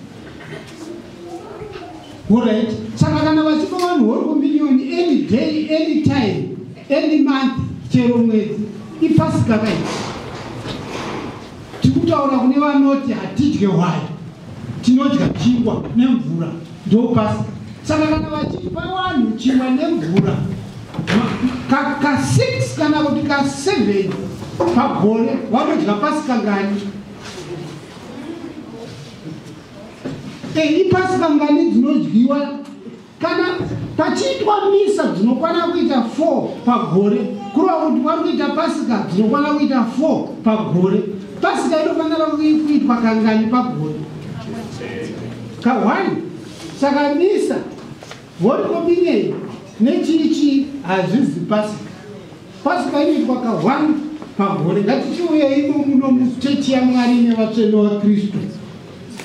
Alright. Saka kana vachipa vanhu communion any day, any time, any month, chero mwedzi, ipasika kai. Tikutaura kune vanoti hatidye hwai, tinodya chingwa nemvura, ndo pasika. Saka kana vachipa vanhu chingwa nemvura, ma- ka, ka 6 kana kuti ka 7 pagore vanodya pasika ngani ipasika ngani dzinodyiwa. Kana pachiitwa misa dzinokwana kuita 4 pagore kureva kuti vari kuita pasika dzinokwana kuita 4 pagore. Pasika inofanira kuitwa kangani pagore? Ka1 saka misa horikomine nechichi hazvizi pasika. Pasika inoitwa ka1 pagore. Ngatichiuya imo muno muchechi yamwari nevatsvene vakristu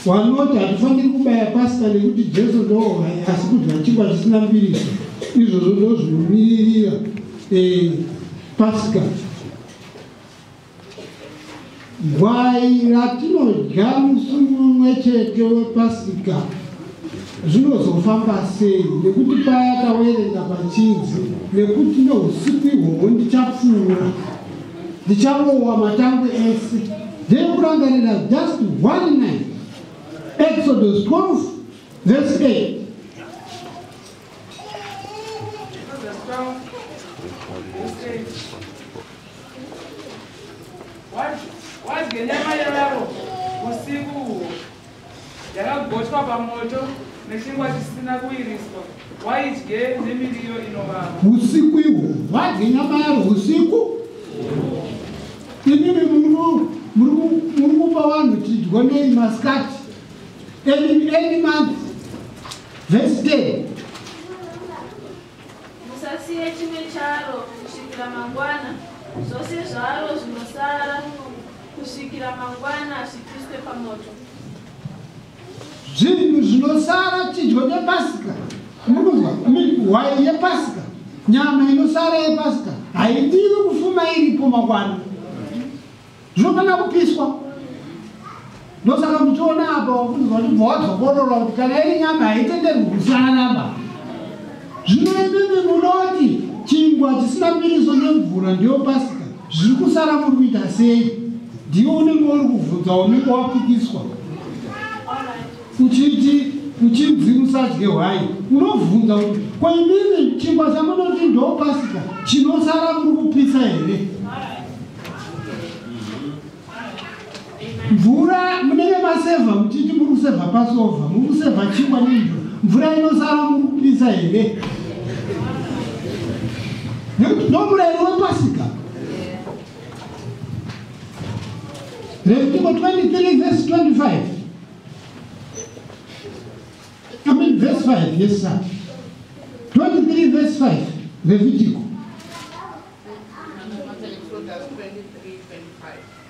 vanoti hatifaniri kubaya pasika nekuti jesu ndohai asi kudya chingwa zvisina mbiriso. Izvozvo ndo zvinomiririra eh, pasika. Gwai ratinodya musi mumwe chete wepasika zvinozofamba sei? Nekuti paya tawerenga pachinzi nekuti neusiku ihwohwo ndichapfuura. Ndicharohwa matangwe ese. Ndekurangarira just one night exodus 12 verse 8 wadye nyama yavo usiku uhwo yakagochwa pamoto nechingwa chisina kuiriswa waidye nemiriyo inovava usiku. Ihwo vadye nyama yaro usiku muri muri kupa vanhu tidyo nei masikati any any month verse 10 musasiye chimwe charo kusvikira mangwana. Zvose zvaro zvinosara kusvikira mangwana zvipiswe pamoto. Zvinhu zvinosara tidyo nepasika. Munonzwa hwai yepasika. Nyama inosara yepasika. Haidiwi kufuma iripo mangwana. Zvinofanira kupiswa ndosaka muchiona apa wakunzwa kuti bvawadzokorora kuti kana iri nyama haitenderwi kusaraba zvino imimi munoti chingwa chisina mbiriso nemvura ndiyo pasika. Zviri kusara muri kuita sei? Ndiwo unenge uri kubvunza unenge wapikiswa uchiti uchinzi musadye hwai unobvunza kuti kwaimini chingwa chamunoti ndo pasika chinosara muri kupisa here mvura munenge masevha muchiti muri kusevha pasovha muri kusevha chingwa nendo mvura inosara muri kupisa here nekuti nomurayiro wepasika levitiko 23 vhesi 25 I mean, verse 5, yes, sir. 23, verse 5, Levitico.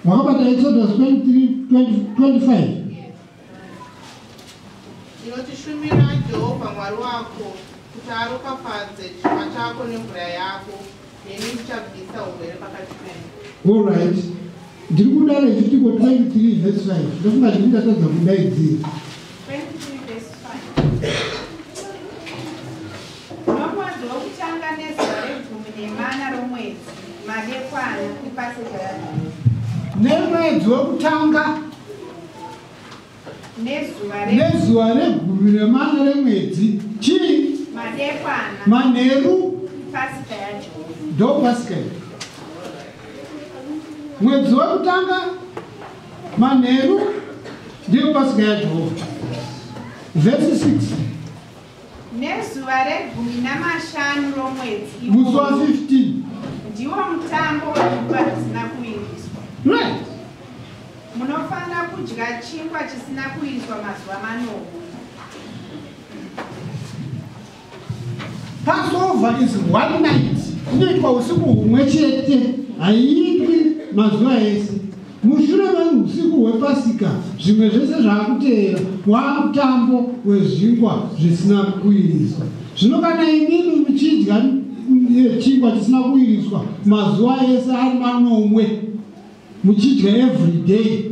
25. wakabata exodus 23 20 25 inoti shumira jehovha mwari wako kuti aropafadze chingwa chako nemvura yako nemi muchabvisa ugwere pakati penyu allright ndiri kuda levitico 23 verse 5 ndofunga ndiri ndatadza kudaidzira 23 verse 5. Nomwedzi wokutanga nezuva regumi nemana romwedzi madekwana yaJehovha. Nemwedzi wekutanga nezuva re- nezuva regumi remana remwedzi chii manheru ndo pasika mwedzi wekutanga manheru ndiyo pasika yajehovha vhesi 6 nezuva regumi namashanu romwedzi. Musi wa iwoyo 15 ndiwo mutambo wezvipa zvisina right munofanira kudya chingwa chisina kuiriswa mazuva manomwe. Passover is one night. Inoitwa usiku humwe chete. Haiitwi mazuva ese. Mushure meusiku hwepasika zvimwe zvese zvaakuteera wamutambo wezvingwa zvisina kuiriswa. Zvino kana imimi muchidya eh, chingwa chisina kuiriswa mazuva ese ari manomwe muchidya every day.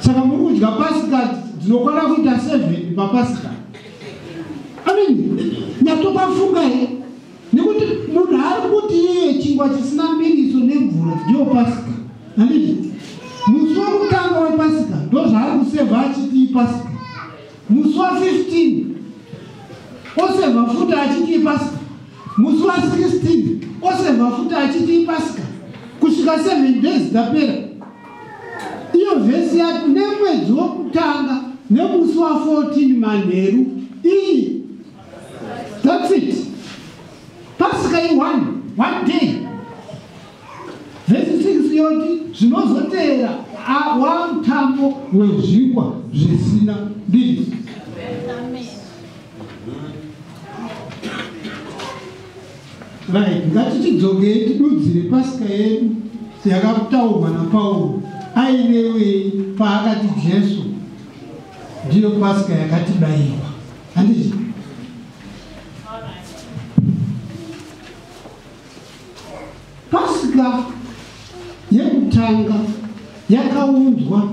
Saka muri kudya pasika dzinokwana kuita 7 papasika. Amini nyatopafunga he. Nekuti munhu ari kuti iye chingwa chisina mbiriso nemvura ndiyo pasika. Handiti musi wokutanga wepasika ndo zvaari kusevha achiti ipasika. Musi wa15 osevha futi achiti ipasika. Musi wa16 osevha futi achiti ipasika kusvika 7 days dzapera iyo vhesi yati nemwedzi wokutanga nemusi wa14 manheru iyi That's it. Pasika i1, one day. Vhesi 6 yoti zvinozoteera a- wamutambo wezvingwa zvisina mbiriso. Right, ngatichidzokei tidudzire pasika yedu yakataurwa napauro. Ainewei paakati jesu ndiyo pasika yakatibayirwa handiti? Pasika yekutanga yakaunzwa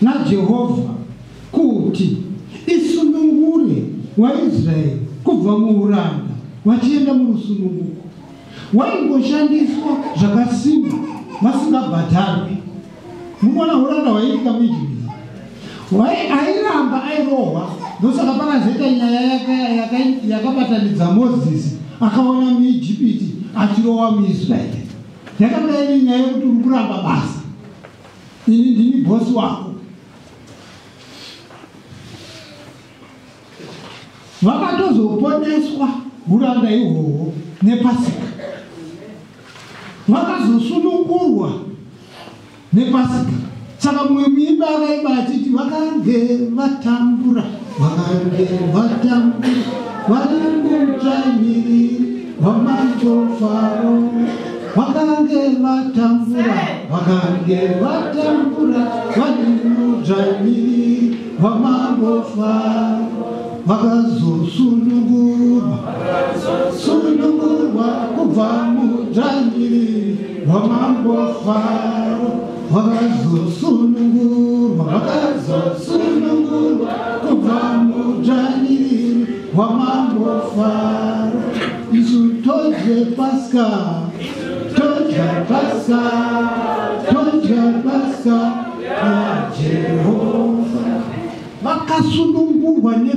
najehovha kuti isunungure waisraeri kubva muuranda wachienda murusununguko waingoshandiswa zvakasimba vasingabhadharwi munoona uranda hwaiitika muijipiti airamba airohwa. Ndosaka pakazoita nyaya yaka- yaka- yakabatanidza mozisi akaona muijipiti achirohwa muisraeri. Yakanga iri nyaya yekuti uri kuramba basa ini ndini bhosi wako. Vakatozoponeswa uranda ihwohwo nepasika vakazosunungurwa nepasika. Saka mumwe muimba akaiba achiti vakange vatambura vakange vatambura varingutsvanyiriri vamajofaro vakange vatambura vakange vatambura varingutsvanyiriri vamangofaro bakazosundungurwa sundungurwa kuva mudzvanyiri wamambo faro. Vakazosundungurwa vakazosundungurwa kuva mudzvanyiri isu todye pasika todya pasika todya pasika yajehovha vakasunungurwa ne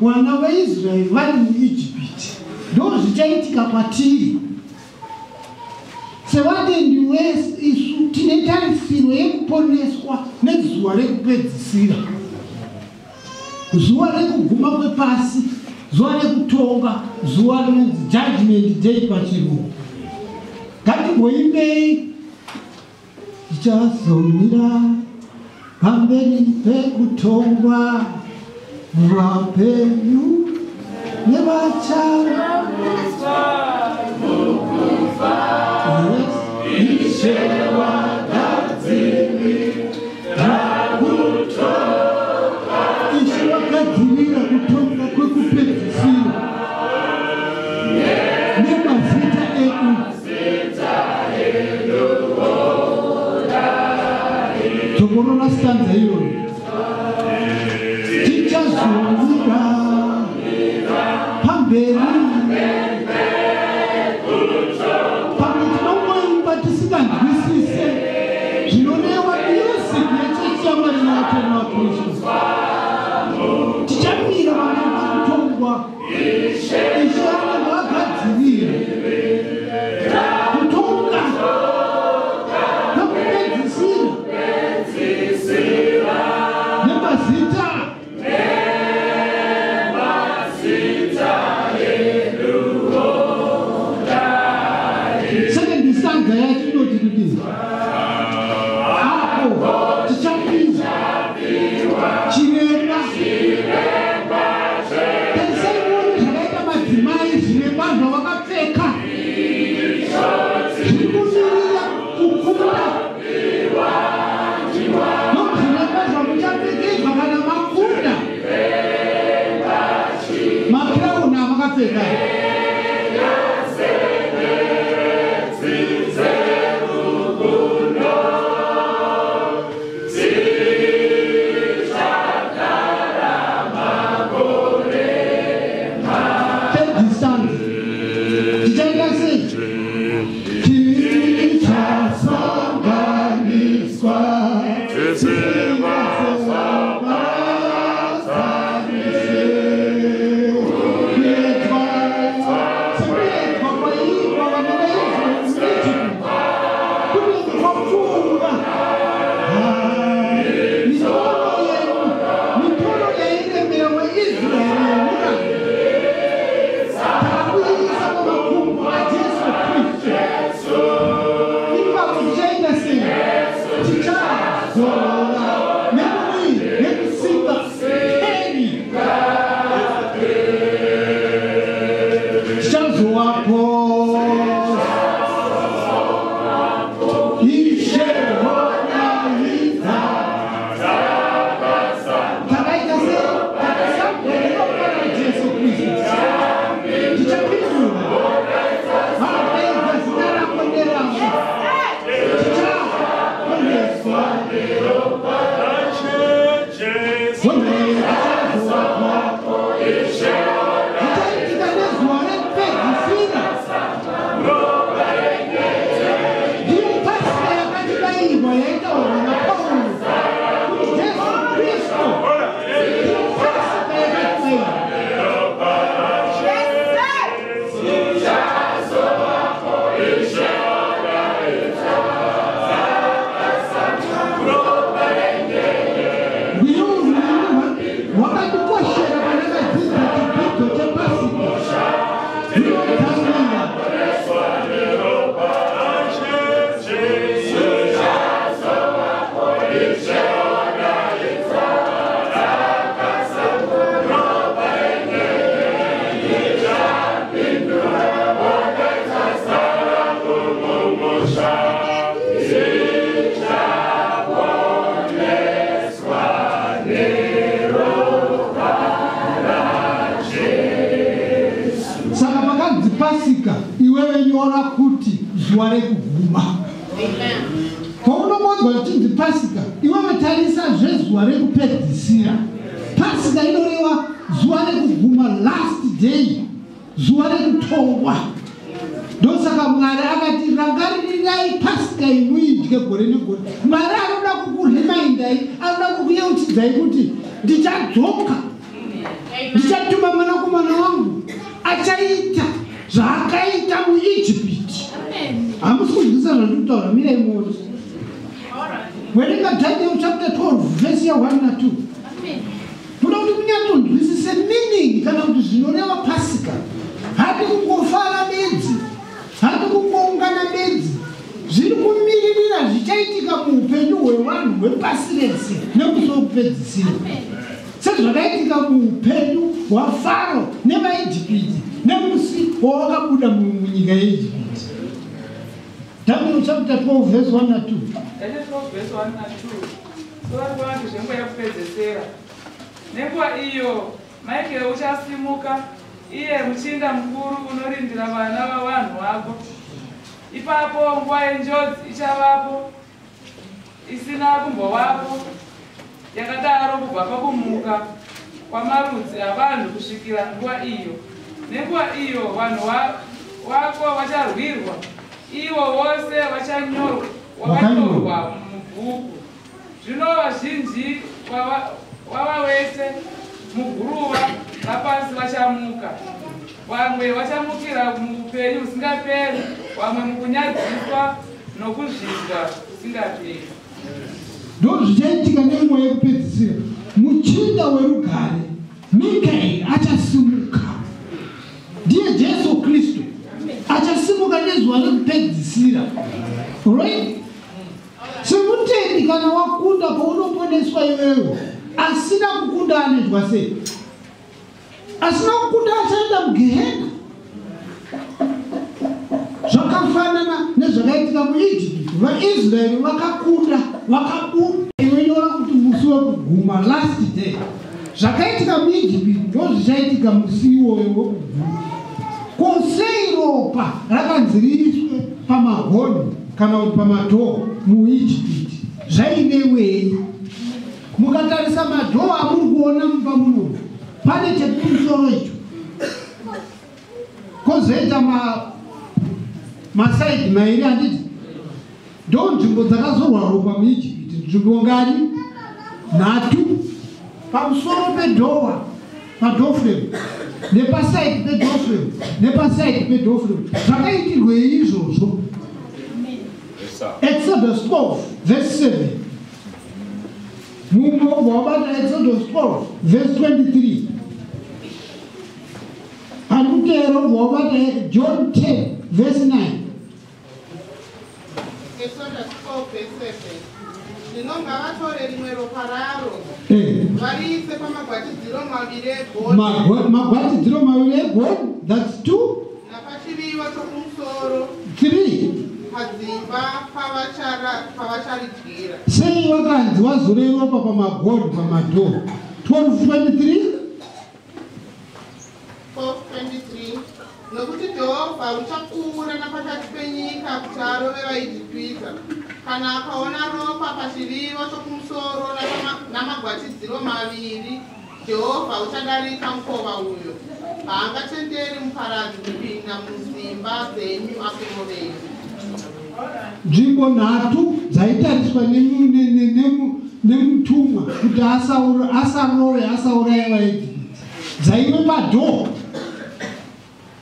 vana vaisraeri vari muijipiti ndo zvichaitika kwatiri sevatendi wese isu tine tarisiro yekuponeswa nezuva rekupedzisira zuva rekuguma kwepasi zuva rekutonga zuva rinonzi judgment day pachirungu ngatigoimbei tichazomira pamberi pekutongwa vapenyu nevachava ishe wakadzivira kutonga kwekupedzisira nemazita edu. Tokorora stanza iyoyo kukuyeuchidzai kuti ndichadzoka. Ndichatuma mwanakomana wangu achaita zvaakaita muijipiti hamusi kunzwisa zvandikutaura mirai muone werenga daniel chapter 12 vhesi ya 1 na 2 toda kuti kunyatsonzwisise meaning kana kuti zvinoreva pasika. Hati kungofara bedzi hati zviri kumiririra zvichaitika muupenyu hwevanhu hwepasi rese nemusi wekupedzisira sezvakaitika muupenyu hwafaro nevaijipiti nemusi wawakabuda munyika yeijipiti daniel chapter 12 vhesi 1 na 2 Daniel 12 verse 1 na 2. Sura kuona kuti zvenguva yekupedzesera. Nenguva iyo Michael uchasimuka, iye muchinda mukuru unorindira vana vavanhu vako. Ipapo nguva yenjodzi ichavapo, isina kumbovapo, yakadaro kubva pakumuka kwamarudzi avanhu kusvikira nguva iyo. Nenguva iyo vanhu va- vako vacharwirwa, ivo vose vachanyorwa mubhuku. Zvino vazhinji wava wese muguruva napasi vachamuka vamwe vachamukira muupenyu husingaperi vamwe mukunyadziswa nokuzvidzwa kusingaperi ndo zvichaitika nenguva yekupedzisira muchinda werugare mikaeri achasimuka. Ndiye jesu kristu achasimuka nezuva rekupedzisira. Right semutendi kana wakunda paunoponeswa iwewe asina kukunda anoitwa sei asina kukunda achaenda mugehena zvakafanana nezvakaitika muijipiti. Vaisraeri vakakunda vakabuda inoinyora kuti musi wekuguma last day. Zvakaitika muijipiti ndo zvichaitika musi iwoyo wekuguma. Ko sei ropa rakanzi riiswe pamagoni kana kuti pamadhoo muijipiti? Zvainewei? Mukatarisa madhoo amuri kuona mumba munomu pane chekumusoro icho. Kozoita ma masaidi mairi handiti ndo nzvimbo dzakazorwa ropa muijipiti nzvimbo ngani? Nhatu. Pamusoro pedhowa padhofrem nepasaidi pedhofrem nepasaidi pedhofrem zvakaitirwei izvozvo. Exodus 12 verse 7 mumwe wabata exodus 12 verse 23 handutero wobva wabata john 10 verse 9 exodus 12 verse 7 zvino ngavatore rimwe ropa raro Eh, variise pamagwatidziro maviri egoni magwa- magwatidziro maviri egoni thats 2 napachiviva chokumusoro 3 padzimba pavacharidyira sei wakanzi wazore ropa pamagoni pamadhoo 1223 12:23 nokuti jehovha uchapfuura napakati penyika kuti arove vaijipita kana akaona ropa pachivivo chokumusoro namagwatidziro maviri jehovha uchadarika mukova uyo. Haangatenderi muparadzi kupinda mudzimba dzenyu akurovei nzvimbo nhatu dzaitariswa nemu- ne- ne- nemu- nemutumwa kuti asarove asauraye vaijipiti dzaive padhoo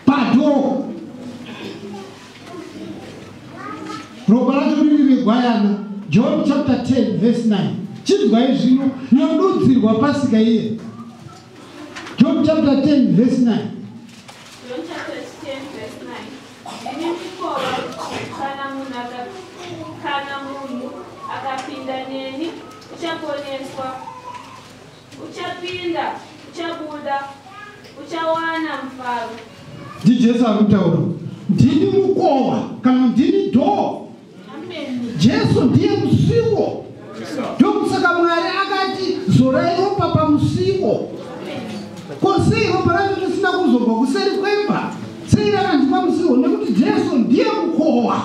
padhoo ropa racho riri regwayana john chapter 10 verse 9 chinzwai zvino yodudzirwa pasika iye. John chapter 10 verse 9 John chapter 10 verse 9. Ndine mikova kana munhu aka- kana munhu akapinda neni uchaponeswa, uchapinda, uchabuda, uchawana mufaro. Ndijesu ari kutaura ndini mukova kana ndini dhoo jesu ndiye musiwo. Ndokusaka mwari akati zorai ropa pamusiwo ko sei ropa racho risina kuzobva kuseri kwemba? Sei rakanzi pamusiwo nekuti jesu ndiye mukova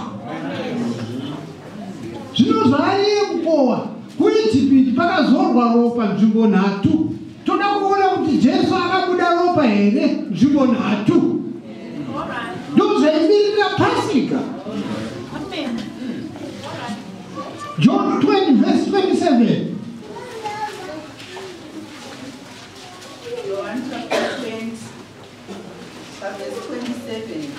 zvino zvaiye kukohwa kuijipiti pakazorwa ropa nzvimbo nhatu. Toda kuona kuti jesu akabuda ropa here nzvimbo nhatu ndozvaimirira pasika. John 20 verse 27 John chapter 20, verse 27.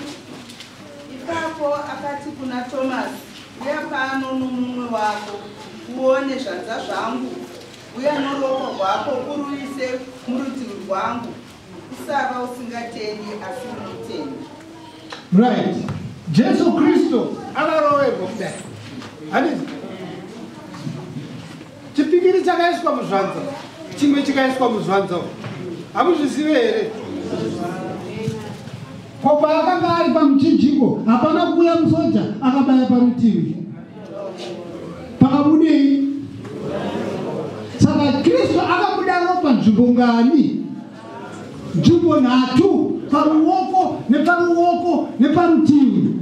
Ipapo akati kuna Tomasi, uya pano nomumwe wako, uone zvanza zvangu, uya noruoko rwako uruise murutivi rwangu, usava usingatendi asi unotendi. right. Jesu kristu akaroverwa kudai. Handizi chipikiri chakaiswa muzvanza. Chimwe chikaiswa muzvanza hamuzvizive here? Ko paakanga ari pamuchinjiko hapana kuuya musoja akabaya parutivi. Pakabudei saka kristu akabuda ropa nzvimbo ngani nzvimbo nhatu paruoko neparuoko neparutivi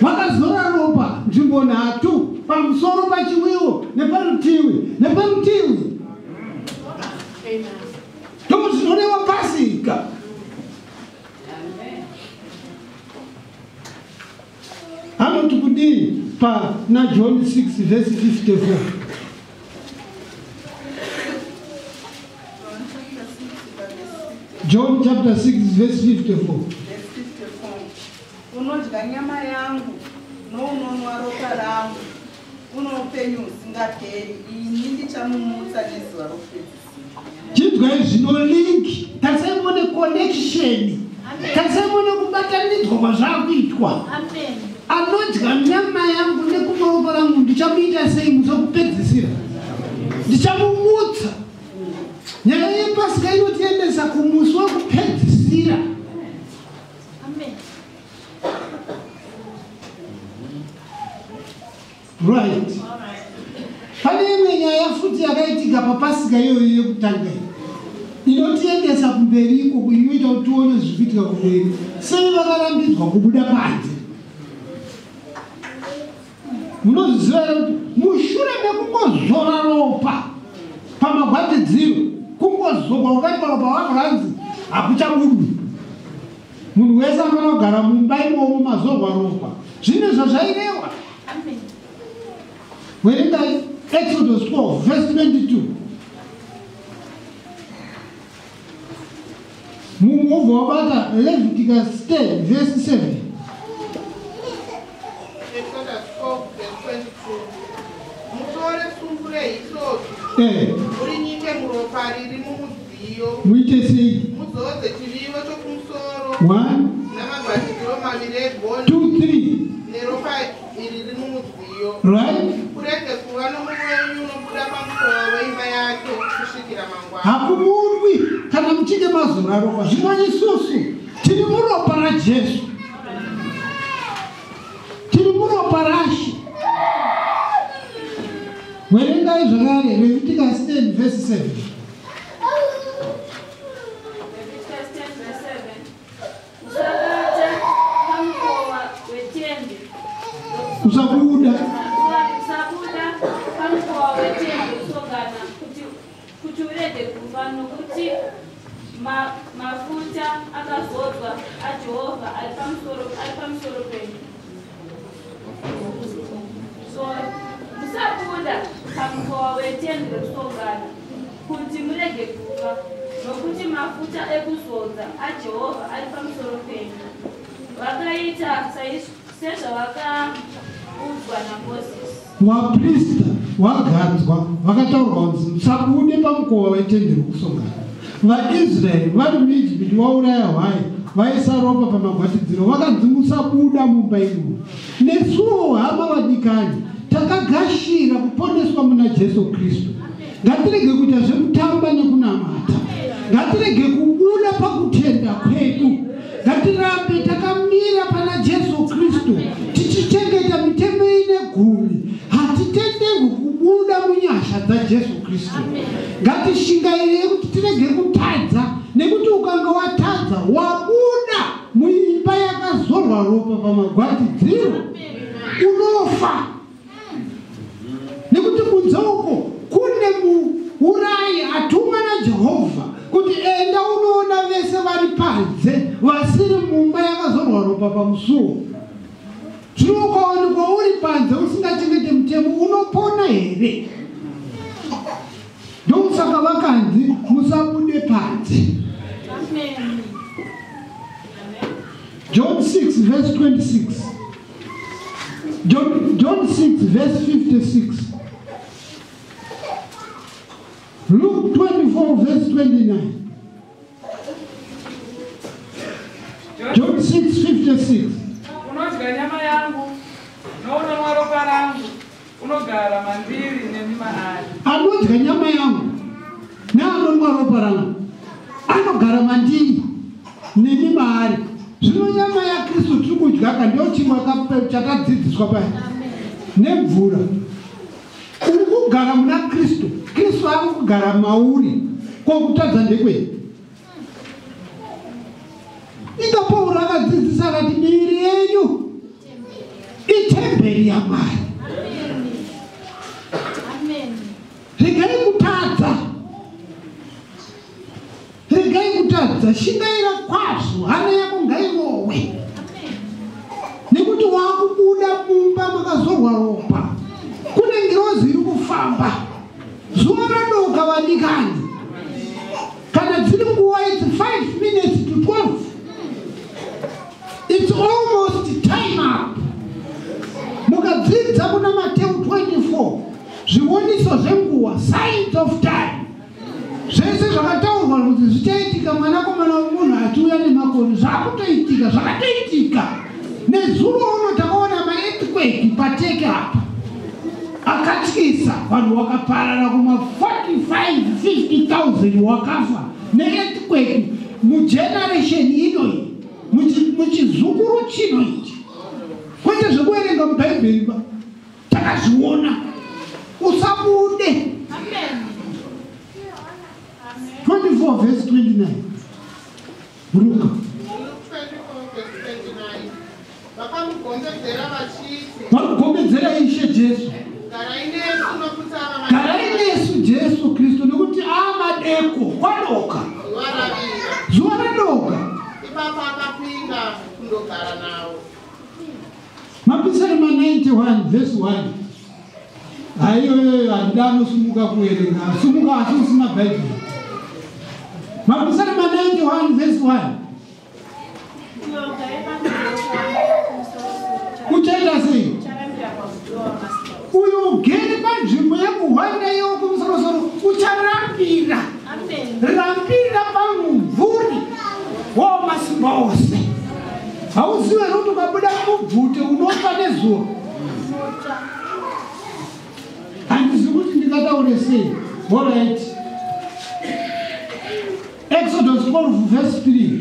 vakazora ropa nzvimbo nhatu pamusoro pachiwiwo neparutivi neparutivi ndo zvinoreva pasika. Anoti kudii pana john 6 vhesi 54 John chapter 6, verse 50. john chapter 6 vhesi 54 Verse 54. unodya nyama yangu nounonwa ropa rangu. Uno upenyu husingaperi ini ndichamumutsa nezuva rokupedzisira. Chidyai zvino linki tarisaione connection. Tarisaione kubatanidzwa kwazvakuitwa anodya nyama yangu nekumwa ropa rangu ndichamuita sei musi wekupedzisira ndichamumutsa nyaya yepasika inotiendesa kumusi wekupedzisira right. Pane imwe nyaya futi yakaitika papasika iyoyo yekutanga inotiendesa kumberi ikoko inoita kuti tione zviri kuitika kumberi. Sei vakarambidzwa kubuda panze munozviziva here kuti mushure mekungozora ropa pamagwatidziro kungozorwa ukaitwa ropa wakaranzi hakuchabudwi munhu wese kugara mumba imomo mazorwa ropa zvine zvazvaireva werengai exodus 4 verse 22 mumuvha wabata leviticus 10 verse 7 Exodus 12, verse 22. mutore sungure hisopi Eh, urinyike muropa riri mumudziyo muite sei muzodze chivivo chokumusoro. 1 namagwatidziro maviri egoni 2 3 neropa iri riri mumudziyo kurege kuva nomumwenyu unobuda pamukova weimba yake kusvikira mangwana. Hakumurwi kana muchinge mazora ropa zvino isusu tiri muropa rajesu. Tiri muropa rashe. Werengai zvakare leviticus 10 verse 7 Leviticus 10 verse 7. Usabata pamukova wetende. usabuda Usabuda pamukova wetende usongana kuti kuti urege kufa nokuti ma- mafuta akazodzwa ajehovha ari pamusoro ari pamusoro penyu. So musabuda pamukova wetende rekusongana kuti murege kufa nokuti mafuta ekuzodza ajehovha ari pamusoro penyu vakaita sais- sezvavakaudzwa namozisi vaprista vaganzwa vakataurwa kunzi musabude pamukova wetende rokusongana. Vaisraeri vari muijipiti vauraya hwai vaisa ropa pamagwatidziro vakanzi musabuda mumba imomo. Nesuwo hama vadikani takagashira kuponeswa muna jesu kristu. Ngatirege kuita zvekutamba nekunamata. Ngatirege kubuda pakutenda kwedu. Ngatirambe takamira pana jesu kristu tichichengeta mitemo ine gumi kubuda munyasha dzajesu kristu. Ngatishingairei kuti tirege kutadza nekuti ukanga watadza wabuda muimba yakazorwa ropa pamagwatidziro unofa. Nekuti kunze uko kune muurayi atumwa najehovha kuti enda unoona vese vari panze vasiri mumba yakazorwa ropa pamusuwo zvino ukaonekwa uri panze usingachengete mutemo unopona here? Ndokusaka vakanzi musabude panze. John 6 verse 26 john, john 6 verse 56 luke 24 verse 29 john 6 56 unodya nyama yangu nounonwa ropa rangu unogara mandiri nemi maari. Anodya nyama yangu neanonwa ropa rangu anogara mandiri nemi maari. Zvino nyama yakristu tiri kudyaka ndio chimwe chakadzidziswa paya. Nemvura. Uri kugara muna kristu. Kristu ari kugara mauri. Kwokutadza ndekwei ika pauro akadzidzisa akati miviri yenyu itemberi yamwari Amen. regai kutadza. Regai kutadza. Shingaira kwazvo hana yako ngairowe nekuti waakubuda mumba makazorwa ropa. Kune ngirozi iri kufamba. Zuva radoka vadikani kana dziri nguva idzi 5 minutes to 12 its almost mukadzidza kuna mateu 24 zvioniso zvenguva signs of time. Zvese zvakataurwa kuti zvichaitika mwanakomana wemunhu achiuya nemakoni zvakutoitika zvakatoitika. Nezuro uno takaona maearthquake pateke apa. Akatyisa vanhu vakaparara kuma 45 50000 wakafa neearthquake. Mugeneration inoyi muchi- muchizukuru chino ichi kwete zvekuverenga mubhaibheri ba. Takazviona. Usabude. Amen. 24 verse 29 luka Luke 24 verse 29. vakamugombedzera ishe jesu. Garai nesu jesu kristu nekuti amadeko kwadoka zuva radoka ipapo akapinda kundogara navo mapisari ma91 vhesi 1 haiyoyoyo handida anosumuka kuerenga. Sumuka asi usina bhaibheri mapisari ma91 vhesi 1 Yoga yepanzvimbo kumusoro uchaita sei uyo ugere panzvimbo yekuhwanda iwo kumusorosoro ucharambira rambira pamumvuri wamasimba ose hauzive nokuti ukabuda mubvute unofa nezuva. Handizi kuti ndingataure sei? Orit exodus 12 verse 3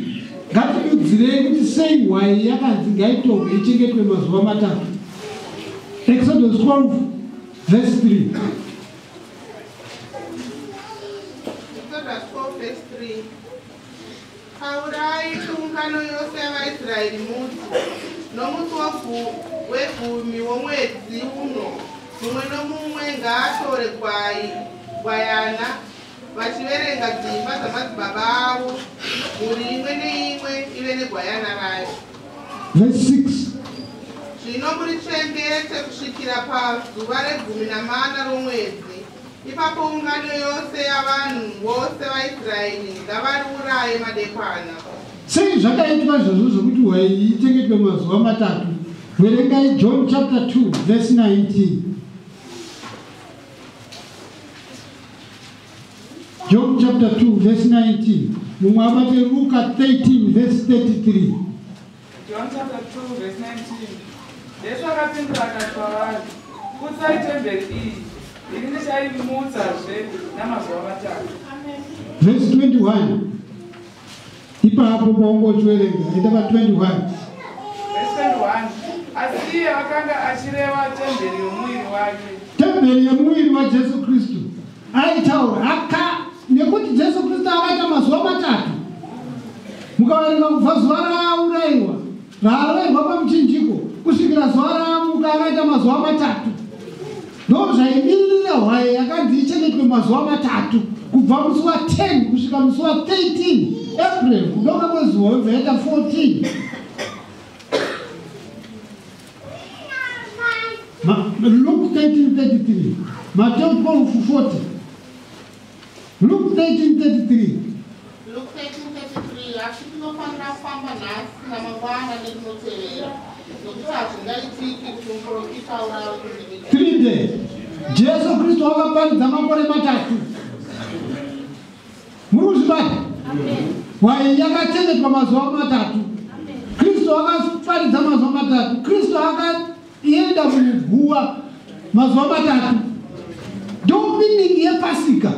ngatidudzirei kuti sei hwai yakanzi ngaitorwe ichengetwe mazuva matatu. Exodus 12 verse 3 exodus 4 verse 3 taurai kuungano yose yavaisraeri muti. Nomusi wegu- wegumi womwedzi uno mumwe nomumwe ngaatore gwai gwayana vachiverenga dzimba dzamadzibaba avo mhuri imwe neimwe ive negwayana rayo. Verse 6 zvino murichengete kusvikira pazuva regumi namana romwedzi ipapo ungano yose yavanhu vose vaisraeri ngavariuraye madekwana. Sei zvakaitwa izvozvo zvokuti hwai ichengetwe mazuva matatu? Verengai john chapter 2 verse 19 john chapter 2 verse 19 mumwe abate luka 13 verse 33 john chapter 2 verse 19 jesu akapindura akati kwavari putsai temberi iyi ini ndichaimutsazve namazuva matatu. Verse 21 ipapo paungochiverenga ita pa 21 verse 21 asi iye akanga achireva temberi yomuviri wake. Temberi yemuviri wajesu kristu. Aitaura aka nekuti jesu kristu akaita mazuva matatu. Mukaverenga kubva zuva raaurayiwa raarayirwa pamuchinjiko kusvikira zuva raamuka akaita mazuva matatu ndo zvaimirira hwai yakanzi ichengetwe mazuva matatu kubva musi wa10 kusvika musi wa13 april kudoka mwezi wobvaita 14 Ma- luke 1333 mateo 1240 luke 1333 luke 1333 asi tinofanira kufamba nhasi namangwana netinotevera three days jesu kristu akaparidza makore matatu. Muri kuzvibata wai yakachengetwa mazuva matatu. Kristu akaparidza mazuva matatu. Kristu akaenda muguwa mazuva matatu. Ndo miningi yepasika.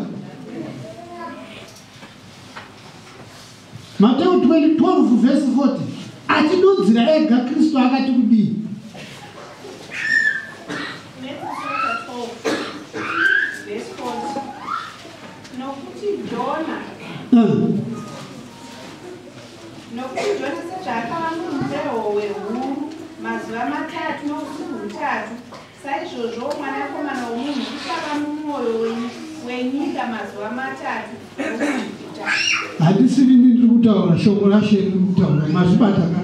Mateo 12 vhesi 40 achidudzira ega kristu akati kudii Matthew chapter 12, verse 40. Nokuti Jona, Mm. nokuti Jona sezvaakava mumvehove huru mazuva matatu nousiku hutatu, saizvozvo mwanakomana womunhu uchava mumwoyo wenyika mazuva matatu nokuchipita. handisivi ni ndiri kutaura shoko riri kutaura mazvibata ka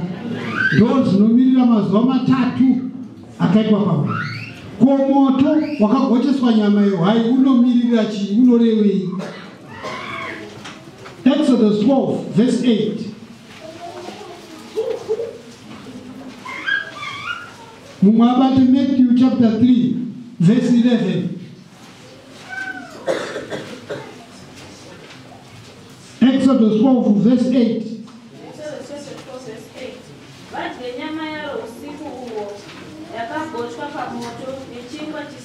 ndo zvinomirira mazuva matatu akaitwa pamwe ko moto wakagocheswa nyama yehwai unomirira chii unorevei exodus 12 verse 8 mumwe abate matthew chapter 3 verse 11 exodus 12 verse 8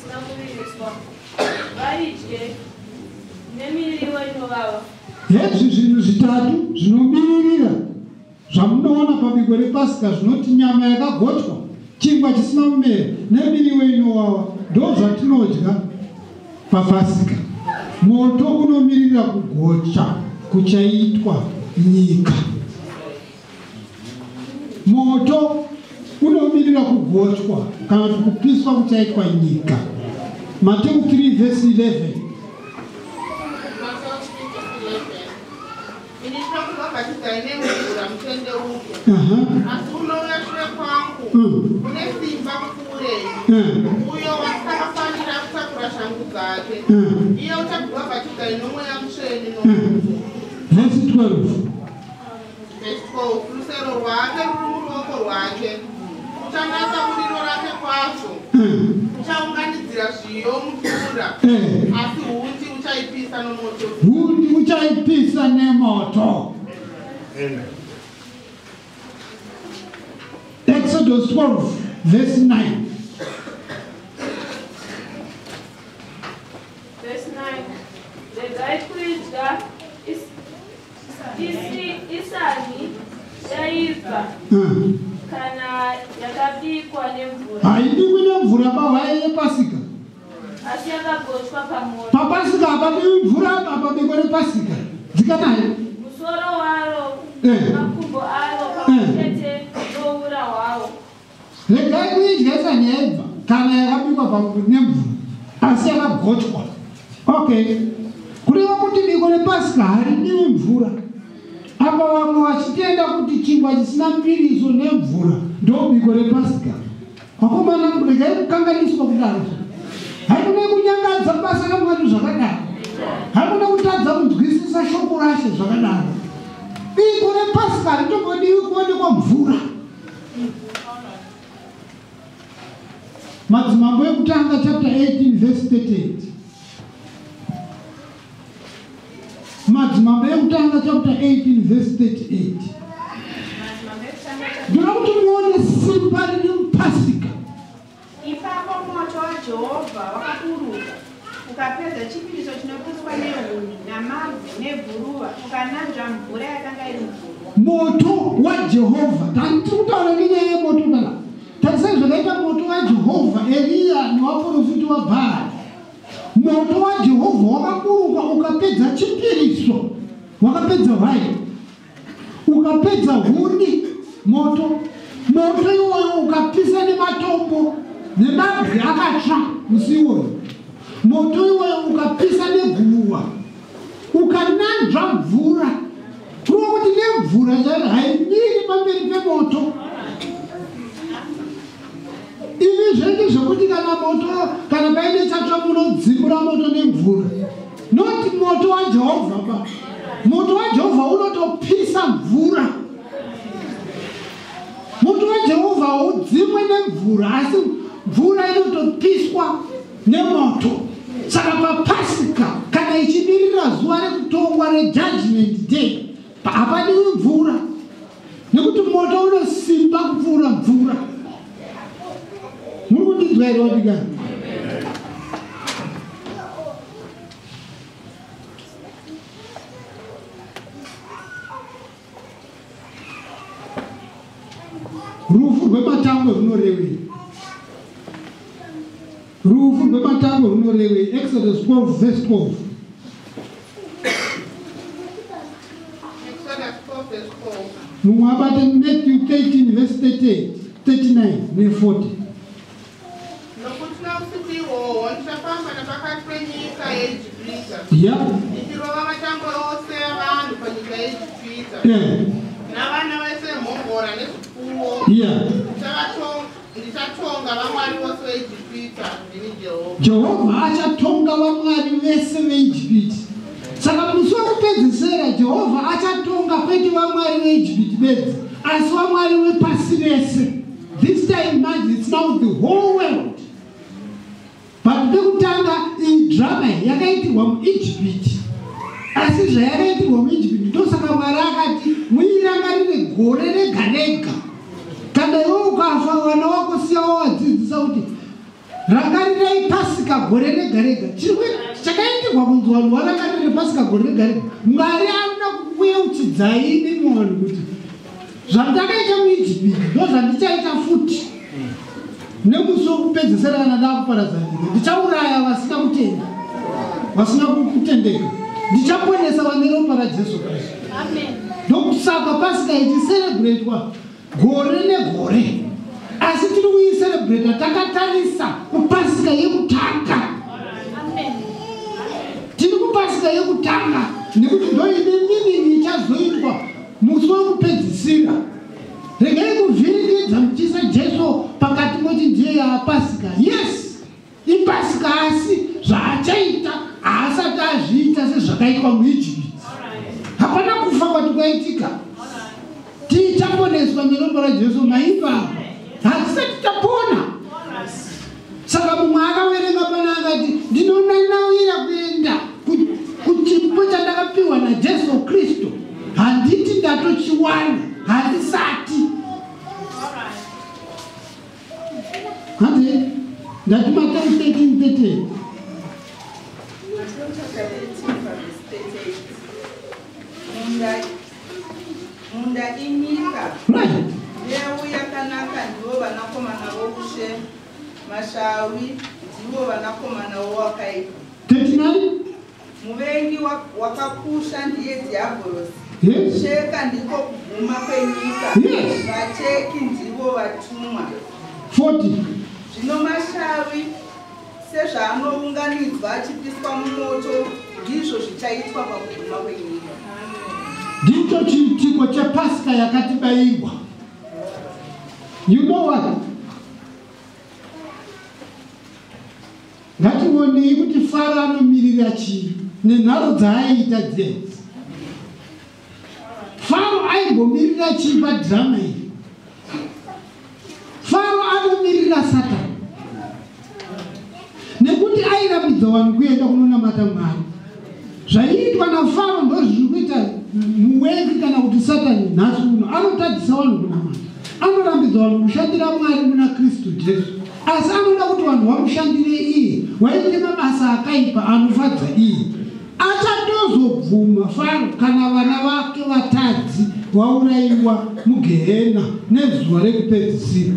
chisina kuviriswa vaidye nemiriwo inovava. Hezvi zvinhu zvitatu zvinomirira zvamunoona pabiko repasika zvinoti nyama yakagochwa chingwa chisina mumere nemiriwo inowawa ndo zvatinodya papasika. Moto unomirira kugocha kuchaitwa nyika. Moto unomirira kugochwa kana kuti kupiswa kuchaitwa nyika. Mateu 3 vhesi 11 ini tinokubhabhatidzai nemvura mutendeuke Aha. asi unouya shure kwangu. Une simba kupfuurei Mm. uyo wasakafanira kutakura shangu dzake iye uchakubhabhatidzai nomweya mutsveni Mm. vhesi 12 novesko rusero rwake ruri muruoko rwake uchanatsa muriro rake kwazvo Mm. uchaunganidzira zviyo mupfuura Eh. asi hundi uchaipisa nomoto hundi uchaipisa nemoto exodus 12 verse 9 Verse 9. regai isi- isani yaibva Mm. Kana yakabikwa nemvura. Haidikwi nemvura pahwai yepasika asi yakagochwa pamoto papasika hapabiwi mvura pabiko repasika dzikanayo musoro waro Eh. makumbo aro pamwechete noura hwawo regai kuidya isani yaibva kana yakabikwa nemvura. Asi yakagochwa. Okay. Kureva kuti biko repasika haridiwi mvura apa vamwe vachitenda kuti chingwa chisina mbiriso nemvura ndo biko repasika? Vakomana regai kukanganiswa kudaro. Haikuna kunyangadza basa kamwari zvakadaro. Haikuna kutadza kunzwisisa shoko rashe zvakadaro. Biko repasika haritombodiwi kuonekwa mvura. Madzimambo ekutanga chapter 18 verse 38 madzimambo ekutanga chapter 18 verse 38 madzimambo ekutanga cha- ndoda kuti muone simba riri mupasika ipapo moto wajehovha wakaburuka ukapedza chipiriso chinopiswa nehuni namabvu nebhuruva ukananzva mvura yakanga iri mvura moto wajehovha tandiri kutaura nenyaya yemoto kana tarisai zvakaita moto wajehovha eriya newaprofiti wabhaari moto wajehovha wakaburuka ukapedza chipiriso. Wakapedza hwai ukapedza huni moto moto iwoyo ukapisa nematombo nemabwe akatsva musiwoni moto iwoyo ukapisa neguruva ukananzva mvura. Kurova kuti nemvura chayo haimiri pamberi pemoto ivi zvendi zvokuti kana moto kana paine chatsva munodzimura moto nemvura. Noti moto wajehovha pa. Moto wajehovha unotopisa mvura. Moto wajehovha haudzimwe nemvura asi mvura inotopiswa nemoto. Saka papasika kana ichimirira zuva rekutongwa rejudgment day hapadiwi mvura. Nekuti moto unosimba kupfuura mvura muri kundidzwa here wadikani rufu rwematangwe runorevei rufu rwematangwe runorevei exodus 12 verse 12 Exodus 12 verse 12. mumwe abate matthew 13 verse 38 39 ne40 nokuti nausiku ihwohwo ndichafamba napakati penyika yeijipita ya ndichirova matangwe ose avanhu panyika yeijipita Eh, navana vese mhongora nezvipfuwo. Ndichatonga vamwari vose veijipita ndini jehovha. Jehovha achatonga vamwari vese veijipiti saka musi wekupedzisira jehovha achatonga kwete vamwari veijipiti bedzi. Asi vamwari vepasi rese this time manje its now the whole world but pekutanga iyi drama yakaitirwa muijipiti. Asi zvayakaitirwa muijipiti ndosaka mwari akati muirangarire gore rega rega. Kana iwe ukafa vana wako siya wawadzidzisa kuti rangarirai pasika gore rega rega. Chakaitirwa kunzi vanhu varangarire pasika gore rega rega. Mwari anoda kukuyeuchidzai vanhu kuti zvandakaita muijipiti ndo zvandichaita futi nemusi wokupedzisira kana ndaa kuparadza nyika ndichauraya vasina kutenda vasina kutendeka. Ndichaponesa vane ropa rajesu kristu. Ndokusaka pasika ichiserebretwa gore negore. Asi tiri kuiserebreta takatarisa kupasika yekutanga. Tiri kupasika yekutanga nekuti ndo ine miviri ichazoitwa? Musi wekupedzisira regai kuvhiringidza muchiisa jesu pakati moti ndiye yapasika yes! Ipasika asi zvaachaita haasati azviita sezvakaitwa muijipiti hapana kufa kwati kwaitika. Tichaponeswa neropa rajesu maibaba hatisati tapona. Saka mumwe akaverenga pana akati ndinonanavira kuenda ku- kuchipo chandakapiwa najesu kristu handiti ndatochiwana handisati. Hande ndati mateu 13 Munda- munda inyika. Mbeu yakanaka ndivo vanakomana voushe mashawi ndivo vanakomana wowakaipa 39 muvengi wa- wakakusha ndiye dhiabhorosi yes. Cheka ndiko kuguma kwenyika. Vacheki ndivo vatumwa. 40 zvino mashavi sezvaanounganidzwa achipiswa mumoto ndizvo zvichaitwa pakuguma kwenyika. Ndicho chiitiko chepasika yakatibayirwa you know what? Ngationei kuti faro anomirira chii nenharo dzaaiita dzenzi faro aimbomirira chii padhirama iyi. Faro anomirira satani nekuti airamidza vanhu kuenda kunonamata mwari. Zvaiitwa nafaro ndo zviri kuita muwengi kana kuti satani nhasi uno. Anotadzisa vanhu kunamata. Anorambidza vanhu kushandira mwari muna kristu jesu. Asi anoda kuti vanhu vamushandire iye. Waite mabasa akaipa anofadza iye achatozobvuma faro kana vana vake vatadzi vaurayiwa mugehena nezuva rekupedzisira.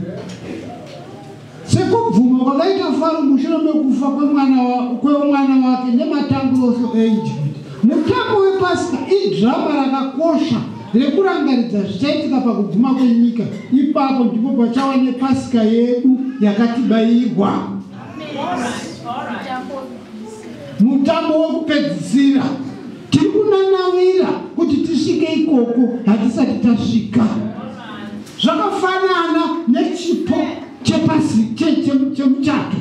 Sekubvuma kwakaita faro mushure mekufa kwemwana wa- kwemwana wake nematango ose eijipiti. Mutambo wepasika idhirama rakakosha rekurangaridza zvichaitika pakuguma kwenyika. Ipapo ndipo pachava nepasika yedu yakatibayirwa mutambo wekupedzisira tiri kunanavira kuti tisvike ikoko hatisati tasvika. Zvakafanana nechipo chemuchato.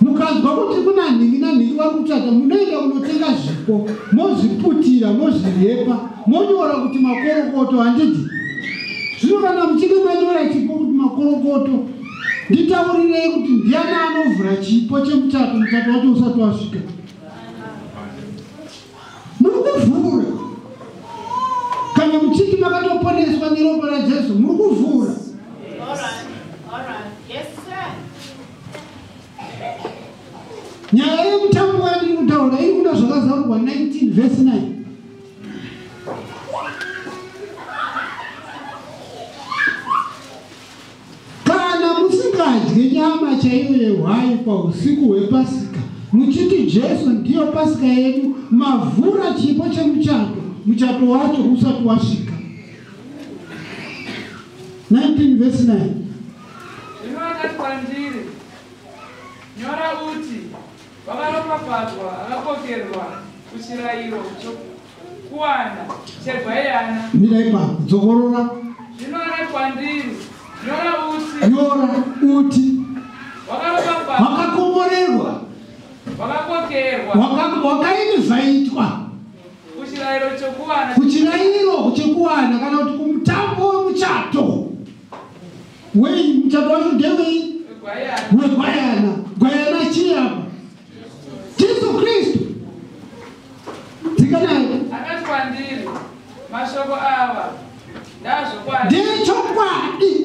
Mukanzwa kuti kuna nhingi nanhingi vari kuchata munoenda kunotenga zvipo mozviputira mozvirepa monyora kuti makorokoto handiti zvino kana muchinge manyora chipo kuti makorokoto nditaurirei kuti ndiani anovhura chipo chemuchato muchato wacho usati wasvika? Muri kuvhura. Kana muchiti makatoponeswa neropa rajesu muri kuvhura. Nyaya yemutambo wandiri kutaura iri kuda zvakazarurwa 19 vhesi 9 kana musingadye nyama chaiyo yehwai pausiku hwepasika. Muchiti jesu ndiyo pasika yedu mavhura chipo chemuchato. Muchato wacho usati wasvika. 19 vhesi 9 zvino akati kwandiri nyora uti vakaropafadzwa akakokerwa kuchirayiro chokuwana chegwayana mira ipapo dzokorora zvino akati kwandiri nyora uti. Wakakomborerwa. wakaini zvaitwa. Kuchirayiro chekuwana kana kuti kumutambo wemuchato. Wei muchato wacho ndewei gwayana wegwayana. Gwayana chiyapa jesu kristu. Dzikanayo akati kwandiri mashoko ava ndazvokwadi. Ndechokwadi